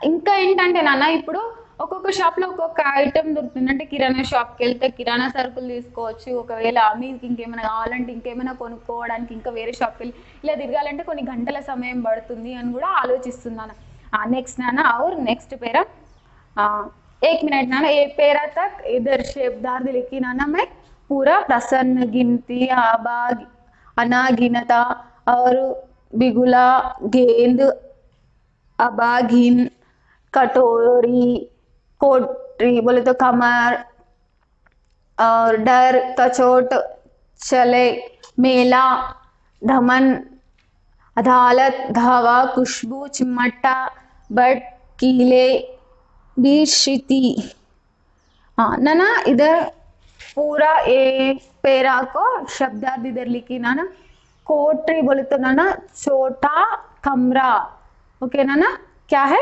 ఇంకా ఏంటంటే నాన్న ఇప్పుడు ఒక్కొక్క షాప్ లో ఒక్కొక్క ఐటమ్ దొరుకుతుంది అంటే కిరాణా షాప్ కి వెళ్తే కిరాణా సరుకులు తీసుకోవచ్చు ఒకవేళ మీకు ఇంకేమైనా కావాలంటే ఇంకేమైనా కొనుక్కోవడానికి ఇంకా వేరే షాప్కి వెళ్ళి ఇలా తిరగాలంటే కొన్ని గంటల సమయం పడుతుంది అని కూడా ఆలోచిస్తున్నాను నెక్స్ట్ నాన్న और नेक्स्ट पेरा आ, एक मिनट नाना ये पेरा तक इधर शेपदार लिखी नाना मैं पूरा प्रसन्न गिनती आबाग अनागिनता और बिगुला, गेंद, अबाघिन, कटोरी, कोटरी बोले तो कमर और डर कचोट चले, मेला, धमन, अदालत, धावा, खुशबू, चिमटा, बट, कीले बीश्रिति हाँ ना ना, इधर पूरा ये पेरा को शब्दार्थ इधर लिखी, ना ना। कोटरी बोले तो ना ना छोटा कमरा ఓకే నాన్న క్యా హై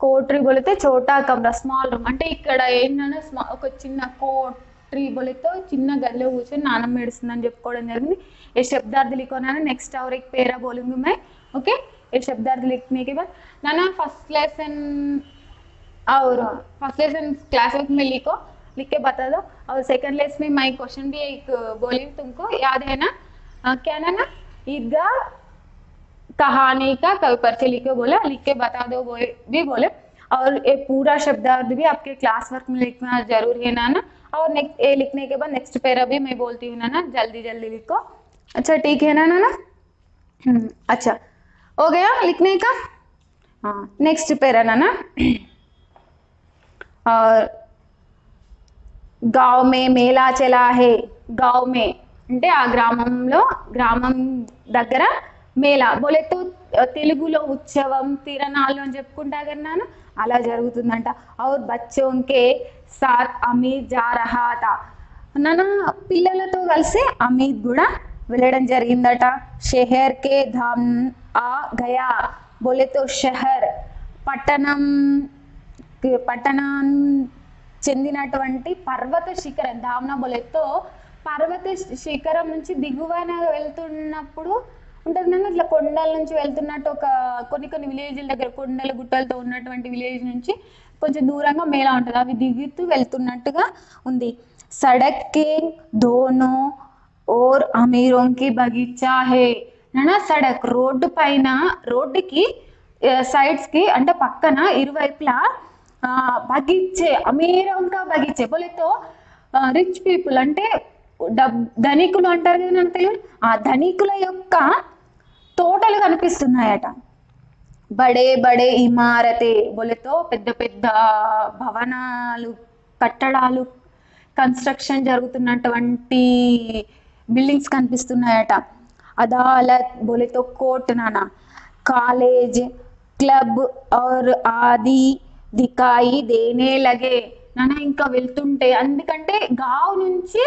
కోట్రీ బోలితే చోటా కమరా స్మాల్ రూమ్ అంటే ఇక్కడ ఏంటన్నా స్మా ఒక చిన్న కోట్రీ బోలితో చిన్న గదిలో కూర్చొని నానమ్మ ఏడుస్తుందని చెప్పుకోవడం జరిగింది ये शब्दार्थ लिखो ना नेक्स्ट और एक पेरा बोलूंगी मैं ओके ये शब्दार्थ लिखने के बाद नाना फर्स्ट लेसन और फर्स्ट लेसन क्लास वर्क में लिखो लिख के बता दो और सेकंड लेसन में मैं क्वेश्चन भी एक बोली हूँ तुमको याद है ना अ, हाँ, क्या ना ना ईदगाह कहानी का कल पर्चे लिख के बोले, लिख के बता दो बोले भी बोले। और ये पूरा शब्दार्थ भी आपके क्लास वर्क में लिखना ज़रूर है ना ना और ये लिखने के बाद नेक्स्ट पैरा भी मैं बोलती हूँ ना ना जल्दी जल्दी लिखो। अच्छा ठीक है ना ना ना हम्म, अच्छा। हो गया लिखने का? हाँ नेक्स्ट पैरा ना ना और गाँव में मेला चला है, गाँव में। అంటే ఆ గ్రామంలో గ్రామం దగ్గర మేళా బోలేతో తెలుగులో ఉత్సవం తిరణాలు అని చెప్పుకుంటా కన్నాను అలా జరుగుతుందంట. ఔర్ బచ్చోంకే సాత్ అమీద్ జారహాత. నాన్న పిల్లలతో కలిసి అమీద్ కూడా వెళ్ళడం జరిగిందట. షెహర్ కే ధామ్ ఆ గయా బొలెతో షహర్ పట్టణం పట్టణం చెందినటువంటి పర్వత శిఖరం ధామ్నా బొలెతో పర్వత శి- శిఖరం నుంచి దిగువన వెళ్తున్నప్పుడు ఉంటుంది నన్ను ఇట్లా కొండల నుంచి వెళ్తున్నట్టు ఒక కొన్ని కొన్ని విలేజ్ల దగ్గర కొండల గుట్టలతో ఉన్నటువంటి విలేజ్ నుంచి కొంచెం దూరంగా మేళా ఉంటుంది. అవి దిగుతూ వెళ్తున్నట్టుగా ఉంది. సడక్ దోనో ఓర్ అమీరోంకి బగీచా హే. నానా సడక్ రోడ్డు పైన రోడ్డుకి సైడ్స్కి అంటే పక్కన ఇరువైపులా బగీచే అమీరంగా బగీచే బోలేతో రిచ్ పీపుల్ అంటే డబ్ ధనికులు అంటారు కదా నాకు తెలియదు ఆ ధనికుల యొక్క తోటలు కనిపిస్తున్నాయట. బడే బడే ఇమారతే బొలెతో పెద్ద పెద్ద భవనాలు కట్టడాలు కన్స్ట్రక్షన్ జరుగుతున్నటువంటి బిల్డింగ్స్ కనిపిస్తున్నాయట. అదాలత్ బొలెతో కోర్ట్ నానా కాలేజ్ క్లబ్ ఆర్ ఆది దికాయి దేనే లగే. నానా ఇంకా వెళ్తుంటే అందుకంటే గావ్ నుంచి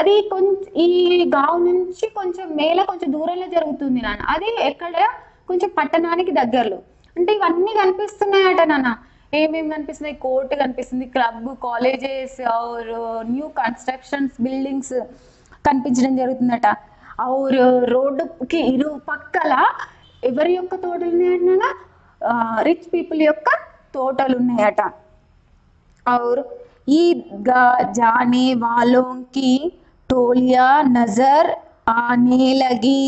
అది కొంచెం ఈ గావ్ నుంచి కొంచెం మేల కొంచెం దూరంలో జరుగుతుంది నాన్న. అది ఎక్కడ? కొంచెం పట్టణానికి దగ్గరలో. అంటే ఇవన్నీ కనిపిస్తున్నాయట నాన్న. ఏమేమి కనిపిస్తున్నాయి? కోర్టు కనిపిస్తుంది club colleges or new constructions buildings కనిపించడం జరుగుతుందట. ఆర్ రోడ్డుకి ఇరు పక్కల ఎవరి యొక్క తోటలు ఉన్నాయన్న రిచ్ పీపుల్ యొక్క తోటలు ఉన్నాయట. ఔర్ ఈ జానే వాలోంకి की टोलियां नजर आने लगी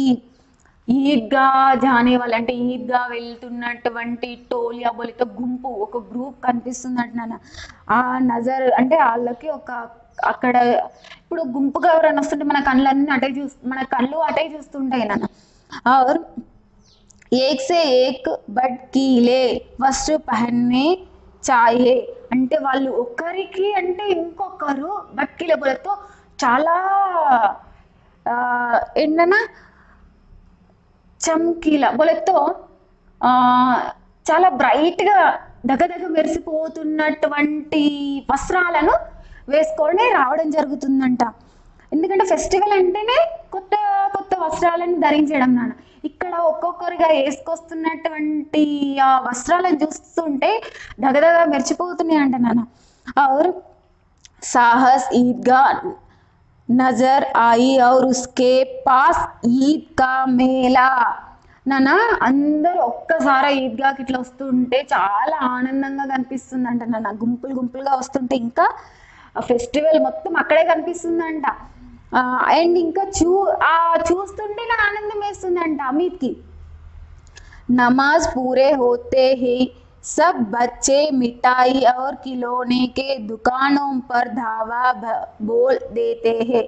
ఈద్గా జానే వాళ్ళు అంటే ఈద్గా వెళ్తున్నటువంటి టోలియా బోలితో గుంపు ఒక గ్రూప్ కనిపిస్తుందంట నాన్న ఆ నజర్ అంటే వాళ్ళకి ఒక అక్కడ ఇప్పుడు గుంపుగా ఎవరైనా వస్తుంటే మన కళ్ళన్నీ అటే చూస్తూ మన కళ్ళు అటే చూస్తుంటాయి నాన్న और एक से एक बट कीले वस्त्र पहनने చాయే అంటే వాళ్ళు ఒకరికి అంటే ఇంకొకరు బట్కీల బులతో చాలా என்னன்னா చమ్కీల బొలెత్తో చాలా బ్రైట్గా దగదగ మెరిసిపోతున్నటువంటి వస్త్రాలను వేసుకొని రావడం జరుగుతుందంట. ఎందుకంటే ఫెస్టివల్ అంటేనే కొత్త కొత్త వస్త్రాలను ధరించడం నాన్న. ఇక్కడ ఒక్కొక్కరుగా వేసుకొస్తున్నటువంటి ఆ వస్త్రాలను చూస్తుంటే దగదగ మెరిచిపోతున్నాయి అంట నాన్న సాహస్ ఈద్గా नजर आई और उसके पास ईद का मेला నాన్న అందరూ ఒక్కసారి ఈద్గాకి ఇట్లా వస్తుంటే చాలా ఆనందంగా కనిపిస్తుందంట నాన్న గుంపులు గుంపులుగా వస్తుంటే ఇంకా ఫెస్టివల్ మొత్తం అక్కడే కనిపిస్తుందంట అండ్ ఇంకా చూ ఆ చూస్తుంటే నాకు ఆనందం వేస్తుందంట అమిత్కి नमाज पूरे होते ही सब बच्चे मिठाई और खिलौने के दुकानों पर धावा भ- बोल देते हैं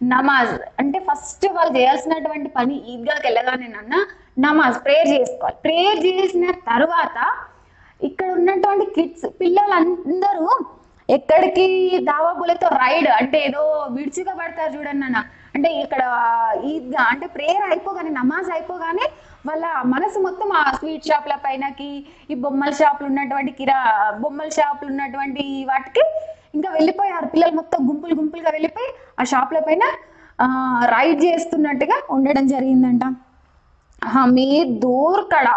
నమాజ్ అంటే ఫస్ట్ వాళ్ళు చేయాల్సినటువంటి పని ఈద్గాకి వెళ్ళగానే నాన్న నమాజ్ ప్రేయర్ చేసుకోవాలి ప్రేయర్ చేసిన తర్వాత ఇక్కడ ఉన్నటువంటి కిడ్స్ పిల్లలందరూ ఎక్కడికి దావాబులతో రైడ్ అంటే ఏదో విడిచిగా పడతారు చూడండి నాన్న అంటే ఇక్కడ ఈద్గా అంటే ప్రేయర్ అయిపోగానే నమాజ్ అయిపోగానే వాళ్ళ మనసు మొత్తం ఆ స్వీట్ షాప్ల పైనకి ఈ బొమ్మల షాపులు ఉన్నటువంటి కిరా బొమ్మల షాపులు ఉన్నటువంటి వాటికి ఇంకా వెళ్ళిపోయారు. పిల్లలు మొత్తం గుంపులు గుంపులుగా వెళ్ళిపోయి ఆ షాప్ల పైన రైడ్ చేస్తున్నట్టుగా ఉండడం జరిగిందంట. హమీద్ దూర్ కడ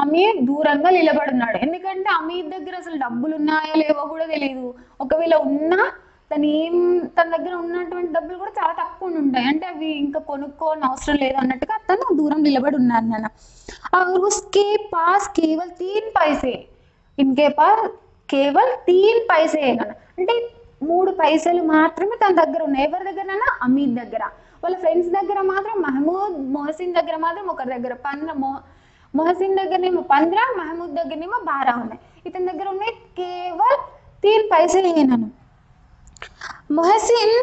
హమీద్ దూరంగా నిలబడున్నాడు. ఎందుకంటే హమీద్ దగ్గర అసలు డబ్బులు ఉన్నాయో లేవో కూడా తెలియదు ఒకవేళ ఉన్నా తను ఏం తన దగ్గర ఉన్నటువంటి డబ్బులు కూడా చాలా తక్కువ ఉండి ఉంటాయి అంటే అవి ఇంకా కొనుక్కోని అవసరం లేదు అన్నట్టుగా తను దూరం నిలబడి ఉన్నారు నాన్న और उसके पास केवल तीन पैसे इनके पास కేవల్ తీన్ పైసే నాన్న అంటే మూడు పైసలు మాత్రమే తన దగ్గర ఉన్నాయి ఎవరి దగ్గర నాన్న అమీద్ దగ్గర వాళ్ళ ఫ్రెండ్స్ దగ్గర మాత్రం మహమూద్ మొహసిన్ దగ్గర మాత్రం ఒకరి దగ్గర పంద్ర మొ మొహసిన్ దగ్గరనేమో పంద్ర మహమూద్ దగ్గరనేమో బారా ఉన్నాయి ఇతని దగ్గర ఉన్నాయి కేవల్ తీన్ పైసలు నన్ను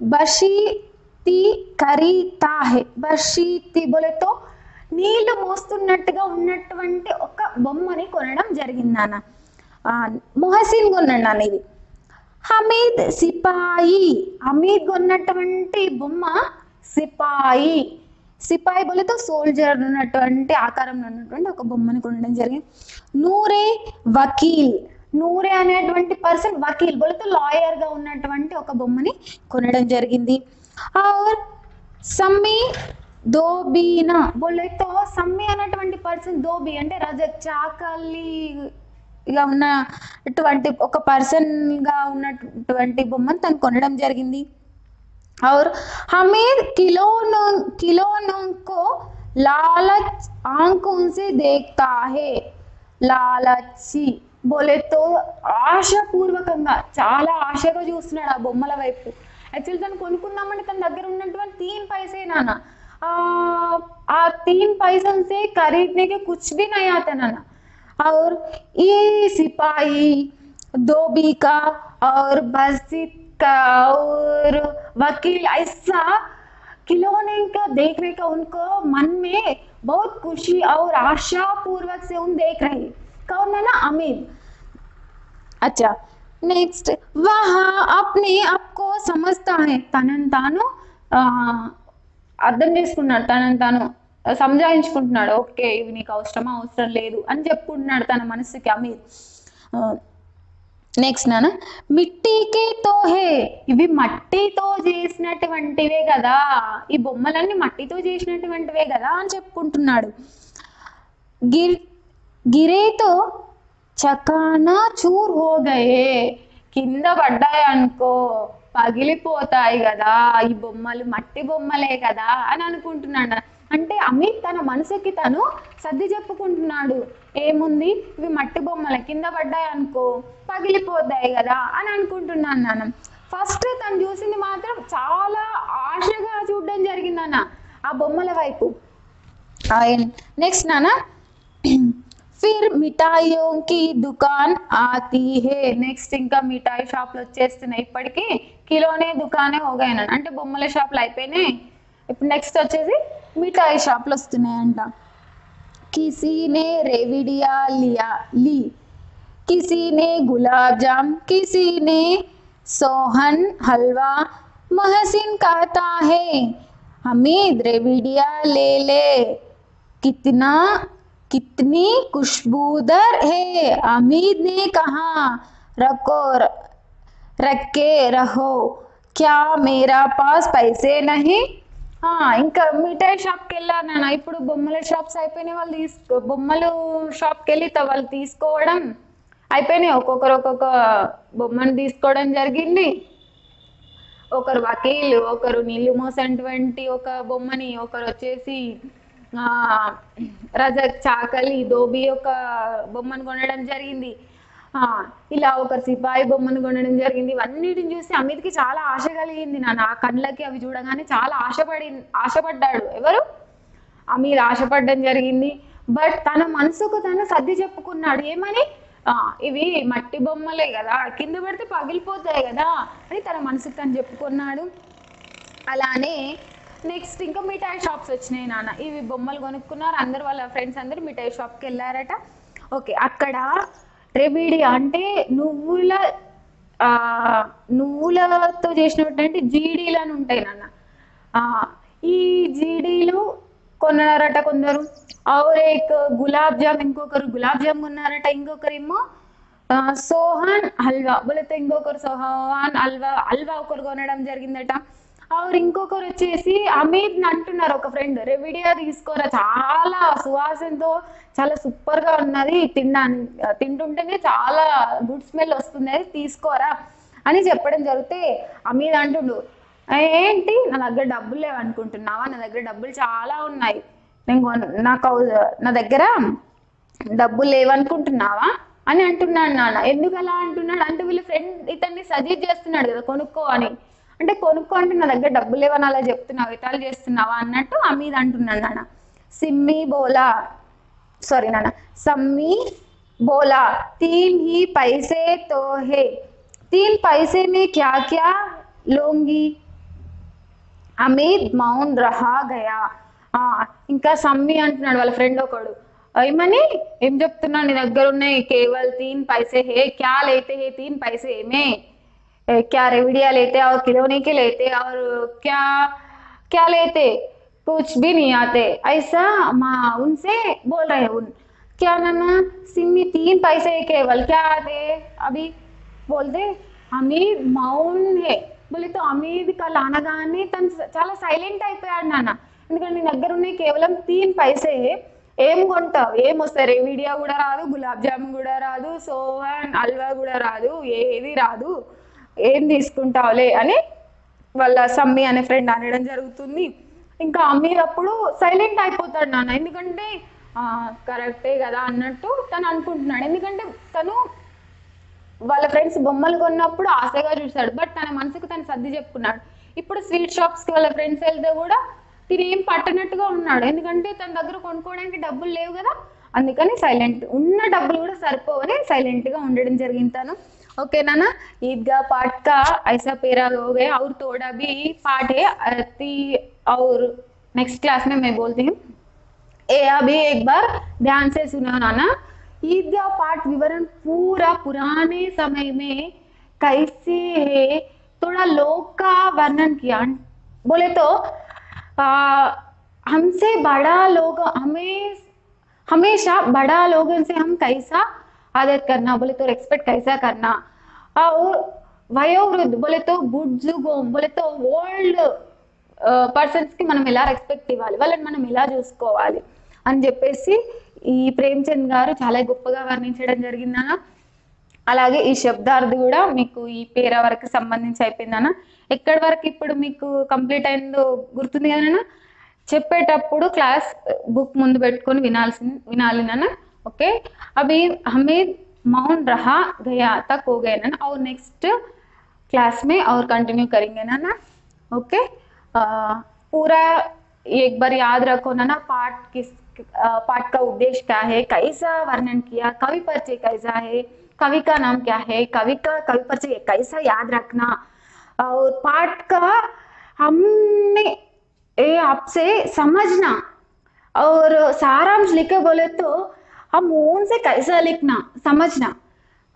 బషీతి కరీతా బషీతి బోలేతో నీళ్ళు మోస్తున్నట్టుగా ఉన్నటువంటి ఒక బొమ్మని కొనడం జరిగింది నాన్న ఆ, మొహసిన్ కొన్నాడు నాన్న ఇది. హమీద్ సిపాయి హమీద్ కొన్నటువంటి బొమ్మ సిపాయి. సిపాయి బోలేతో సోల్జర్ ఉన్నటువంటి ఆకారంలో ఉన్నటువంటి ఒక బొమ్మని కొనడం జరిగింది. నూరే వకీల్ నూరే అనేటువంటి పర్సన్ వకీల్ బోలేతో లాయర్ గా ఉన్నటువంటి ఒక బొమ్మని కొనడం జరిగింది ఆర్ సమ్మి దోబీనా బోలేతో సమ్మి అనేటువంటి పర్సన్ దోబి అంటే రజక్ చాకలి గా ఉన్నటువంటి ఒక పర్సన్ గా ఉన్నటువంటి బొమ్మను తను కొనడం జరిగింది और हमें खिलौनों खिलौनों को लालच आंखों से देखता है లాలచి బోలేతో ఆశపూర్వకంగా చాలా ఆశగా చూస్తున్నాడు ఆ బొమ్మల వైపు యాక్చువల్లీ తను కొనుక్కుందామంటే తన దగ్గర ఉన్నటువంటి तीन पैसे నాన్న ఆ ఆ तीन पैसों से खरीदने के कुछ भी नहीं आता नाना और ये सिपाही धोबी का और बसित का और वकील ऐसा खिलौने का देखने का उनको मन में बहुत खुशी और आशा पूर्वक से उन देख रहे कौन है ना अमीर अच्छा नेक्स्ट वह अपने आप को समझता है తనని తాను ఆ, అర్థం చేసుకున్నాడు తనని తాను సంజాయించుకుంటున్నాడు ఓకే ఇవి నీకు అవసరమా అవసరం లేదు అని చెప్పుకుంటున్నాడు తన మనసుకి అమీర్ నెక్స్ట్ నాన్న మిట్టికే తోహే ఇవి మట్టితో చేసినటువంటివే కదా ఈ బొమ్మలన్నీ మట్టితో చేసినటువంటివే కదా అని చెప్పుకుంటున్నాడు గిర్ గిరేతో చకానా చూర్ హో గయే కింద పడ్డాయనుకో పగిలిపోతాయి కదా ఈ బొమ్మలు మట్టి బొమ్మలే కదా అని అనుకుంటున్నాడు. అంటే అమిత్ తన మనసుకి తను సర్ది చెప్పుకుంటున్నాడు. ఏముంది? ఇవి మట్టి బొమ్మల. కింద పడ్డాయి అనుకో పగిలిపోతాయి కదా అని అనుకుంటున్నాను నాన్న. ఫస్ట్ తను చూసింది మాత్రం చాలా ఆశగా చూడడం జరిగిందన్న ఆ బొమ్మల వైపు. నెక్స్ట్ నాన్న. ఫిర్ మిఠాయియోं की दुकान आती है నెక్స్ట్ ఇంకా మిఠాయి షాప్లు వచ్చేస్తున్నాయి ఇప్పటికి కిలోనే దుకానే హోగాయన అంటే బొమ్మల షాపులు అయిపోయినాయి ఇప్పుడు నెక్స్ట్ వచ్చేసి మిఠాయి షాపులు వస్తున్నాయంట किसी ने रेविडिया लिया ली किसी ने गुलाब जाम किसी ने सोहन हलवा महसिन कहता है हमीद रेविडिया ले ले कितना कितनी खुशबूदर है हमीद ने कहा रखो रखे रहो क्या मेरा पास पैसे नहीं ఆ, ఇంకా మిఠాయి షాప్కి వెళ్ళాను నాన్న ఇప్పుడు బొమ్మల షాప్స్ అయిపోయినాయి వాళ్ళు తీసుకో బొమ్మలు షాప్కి వెళ్ళి త- వాళ్ళు తీసుకోవడం అయిపోయినాయి ఒక్కొక్కరు ఒక్కొక్క బొమ్మను తీసుకోవడం జరిగింది ఒకరు వకీలు ఒకరు నీళ్లు మోసేటువంటి ఒక బొమ్మని ఒకరు వచ్చేసి ఆ రజక్ చాకలి దోబి యొక్క బొమ్మను కొనడం జరిగింది. ఆ ఇలా ఒక సిపాయి బొమ్మను కొనడం జరిగింది. ఇవన్నిటిని చూసి అమిత్కి చాలా ఆశ కలిగింది నాన్న. ఆ కళ్ళకి అవి చూడగానే చాలా ఆశపడి ఆశపడ్డాడు. ఎవరు? అమీర్ ఆశపడడం జరిగింది. బట్ తన మనసుకు తను సర్ది చెప్పుకున్నాడు. ఏమని? ఆ, ఇవి మట్టి బొమ్మలే కదా. కింద పడితే పగిలిపోతాయి కదా అని తన మనసుకు తను చెప్పుకున్నాడు. అలానే నెక్స్ట్ ఇంకా మిఠాయి షాప్స్ వచ్చినాయి నాన్న. ఇవి బొమ్మలు కొనుక్కున్నారు. అందరు వాళ్ళ ఫ్రెండ్స్ అందరు మిఠాయి షాప్కి వెళ్ళారట. ఓకే అక్కడ రెబిడి అంటే నువ్వుల నువ్వులతో చేసినటువంటి జీడీలు అని ఉంటాయి నాన్న. ఈ జీడీలు కొన్నారట కొందరు. ఔరేక్ గులాబ్ జామ్ ఇంకొకరు గులాబ్ జామ్ కొన్నారట ఇంకొకరేమో సోహాన్ హల్వా. బులతో ఇంకొకరు సోహాన్ హల్వా హల్వా ఒకరు కొనడం జరిగిందట. ఆవిడ ఇంకొకరు వచ్చేసి అమీద్ అంటున్నారు ఒక ఫ్రెండ్ రెవిడియా తీసుకోరా. చాలా సువాసనతో చాలా సూపర్గా ఉన్నది తిన్నాను తింటుంటేనే చాలా గుడ్ స్మెల్ వస్తుంది. అది తీసుకోరా అని చెప్పడం జరిగితే అమీద్ అంటుండు ఏంటి? నా దగ్గర డబ్బులు లేవు అనుకుంటున్నావా? నా దగ్గర డబ్బులు చాలా ఉన్నాయి. నేను నాకు నా దగ్గర డబ్బులు లేవనుకుంటున్నావా అని అంటున్నాడు నాన్న. ఎందుకు అలా అంటున్నాడు? అంటే వీళ్ళ ఫ్రెండ్ ఇతన్ని సజెస్ట్ చేస్తున్నాడు కదా కొనుక్కో అని. అంటే కొనుక్కో అంటే నా దగ్గర డబ్బులు లేవని అలా చెప్తున్నావు ఇటాలు చేస్తున్నావా అన్నట్టు అమీద్ అంటున్నాడు నాన్న. సిమ్మి బోలా సారీ నాన్న. సమ్మి బోలా తీన్ హీ పైసే తో హే. తీన్ పైసే మే క్యా క్యా లోంగి? అమీద్ మౌన్ రహా గయా. ఇంకా సమ్మి అంటున్నాడు వాళ్ళ ఫ్రెండ్ ఒకడు. ఏమని ఏం చెప్తున్నా నీ దగ్గర ఉన్నాయి కేవల్ తీన్ పైసే హే క్యాల్ అయితే హే తీన్ పైసే ఏమే क्या रेवड़िया लेते और खिलौने के लेते और क्या क्या लेते कुछ भी नहीं आते ऐसा माँ उनसे बोल रहे उन क्या नाना सिमी तीन पैसे केवल क्या आते अभी बोलते అమీద్ మౌన్ హే బోలితో అమీద్ కల్ అనగానే తను చాలా సైలెంట్ అయిపోయాడు నాన్న ఎందుకంటే నీ దగ్గర ఉన్నాయి కేవలం తీన్ పైసే ఏం కొంటావు ఏం వస్తాయి రేవిడియా కూడా రాదు గులాబ్ జామున్ కూడా రాదు సోహన్ హల్వా కూడా రాదు ఏది రాదు ఏం తీసుకుంటావులే అని వాళ్ళ సమ్మి అనే ఫ్రెండ్ అనడం జరుగుతుంది. ఇంకా అమీర్ అప్పుడు సైలెంట్ అయిపోతాడు నాన్న. ఎందుకంటే కరెక్టే కదా అన్నట్టు తను అనుకుంటున్నాడు. ఎందుకంటే తను వాళ్ళ ఫ్రెండ్స్ బొమ్మలు కొన్నప్పుడు ఆశగా చూశాడు. బట్ తన మనసుకు తను సర్ది చెప్పుకున్నాడు. ఇప్పుడు స్వీట్ షాప్స్కి వాళ్ళ ఫ్రెండ్స్ వెళ్తే కూడా తిని ఏం పట్టనట్టుగా ఉన్నాడు. ఎందుకంటే తన దగ్గర కొనుక్కోవడానికి డబ్బులు లేవు కదా. అందుకని సైలెంట్ ఉన్న డబ్బులు కూడా సరిపోవని సైలెంట్గా ఉండడం జరిగింది తను. ओके ना ना ईदगाह पाठ का ऐसा पेरा हो गया और थोड़ा भी पाठ है अति और नेक्स्ट क्लास में मैं बोलती हूँ ए अभी एक बार ध्यान से सुनो नाना ईदगाह पाठ विवरण पूरा पुराने समय में कैसे है थोड़ा लोग का वर्णन किया बोले तो हमसे बड़ा लोग हमें हमेशा बड़ा लोगों से हम कैसा आदत करना बोले तो रेस्पेक्ट कैसा करना और వయోవృద్ధ बोले तो बुजुर्गों बोले तो ఓల్డ్ పర్సన్స్ కి మనం ఎలా రెస్పెక్ట్ ఇవ్వాలి వాళ్ళని మనం ఎలా చూసుకోవాలి అని చెప్పేసి ఈ ప్రేమ్చంద్ గారు చాలా గొప్పగా వర్ణించడం జరిగిందన్న అలాగే ఈ శబ్దార్థి కూడా మీకు ఈ పేర వరకు సంబంధించి అయిపోయిందన్న ఎక్కడి వరకు ఇప్పుడు మీకు కంప్లీట్ అయిందో గుర్తుంది కదా చెప్పేటప్పుడు క్లాస్ బుక్ ముందు పెట్టుకొని వినాల్సింది వినాలి నాన్న ओके अभी हमें मौन रहा, गया, तक हो गए ना, और नेक्स्ट क्लास में और कंटिन्यू करेंगे ना ना? ओके पूरा एक बार याद रखो ना ना, पाठ किस पाठ का उद्देश्य क्या है? कैसा वर्णन किया? कवि परिचय कैसा है? कवि का नाम क्या है? कवि का, कवि परिचय कैसा याद रखना? और पाठ का हमने आपसे समझना और सारांश लिखे बोले तो हम ऊन से कैसा लिखना समझना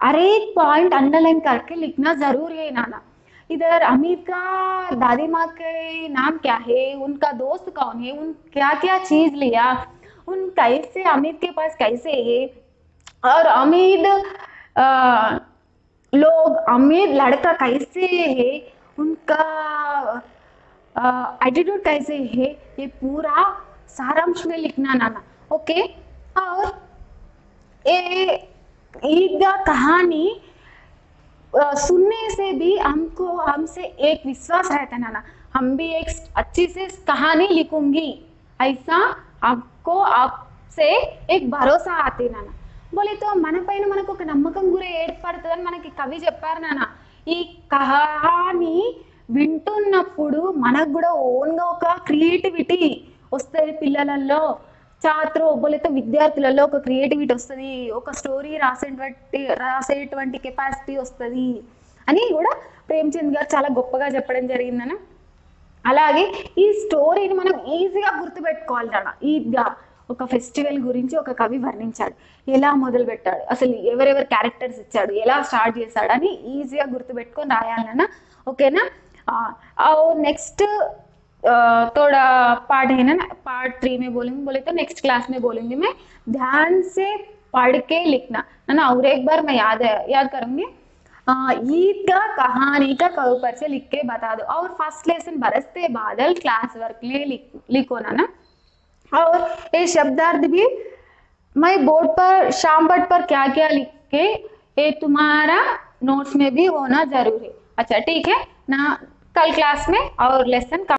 हर एक पॉइंट अंडरलाइन करके लिखना ज़रूर है नाना इधर अमीर का दादी माँ के नाम क्या है उनका दोस्त कौन है उन क्या क्या चीज़ लिया उन कैसे अमीर के पास कैसे है और अमीर लोग अमीर लड़का कैसे है उनका एटीट्यूड कैसे है ये पूरा सारांश में लिखना नाना ओके और ये ईदगाह कहानी अ, सुनने से भी हमको हमसे एक विश्वास रहता है नाना हम भी एक अच्छी से कहानी लिखूंगी ऐसा आपको आपसे एक భరోసా ఆతే నాన్న బోలేతో మన పైన మనకు ఒక నమ్మకం గురి ఏర్పడుతుందని మనకి కవి చెప్పారు నాన్న ఈ కహాని వింటున్నప్పుడు మనకు కూడా ఓన్గా ఒక క్రియేటివిటీ వస్తుంది పిల్లలలో ఛాత్రోబోలేత విద్యార్థులలో ఒక క్రియేటివిటీ వస్తుంది ఒక స్టోరీ రాసేటువంటి రాసేటువంటి కెపాసిటీ వస్తుంది అని కూడా ప్రేమ్చంద్ గారు చాలా గొప్పగా చెప్పడం జరిగిందన. అలాగే ఈ స్టోరీని మనం ఈజీగా గుర్తుపెట్టుకోవాలి అన్న ఈద్గా ఒక ఫెస్టివల్ గురించి ఒక కవి వర్ణించాడు. ఎలా మొదలు పెట్టాడు అసలు ఎవరెవరు క్యారెక్టర్స్ ఇచ్చాడు? ఎలా స్టార్ట్ చేశాడు? అని ఈజీగా గుర్తుపెట్టుకొని రాయాలన్నా ఓకేనా? నెక్స్ట్ थोड़ा पार्ट है ना पार्ट थ्री में बोलूँगी, बोले तो नेक्स्ट क्लास में बोलूँगी मैं। ध्यान से पढ़ के लिखना। है ना, और एक बार मैं याद याद करूँगी। ईद का कहानी का कव पर से लिख के बता दो। और फ़र्स्ट लेसन बरसते बादल क्लास वर्क लिए लिख ना ना। और ये शब्दार्थ भी, मैं बोर्ड पर, शाम बोर्ड पर क्या क्या लिख के, ये तुम्हारा नोट्स में भी होना ज़रूरी। अच्छा ठीक है, ना, कल क्लास में और लेसन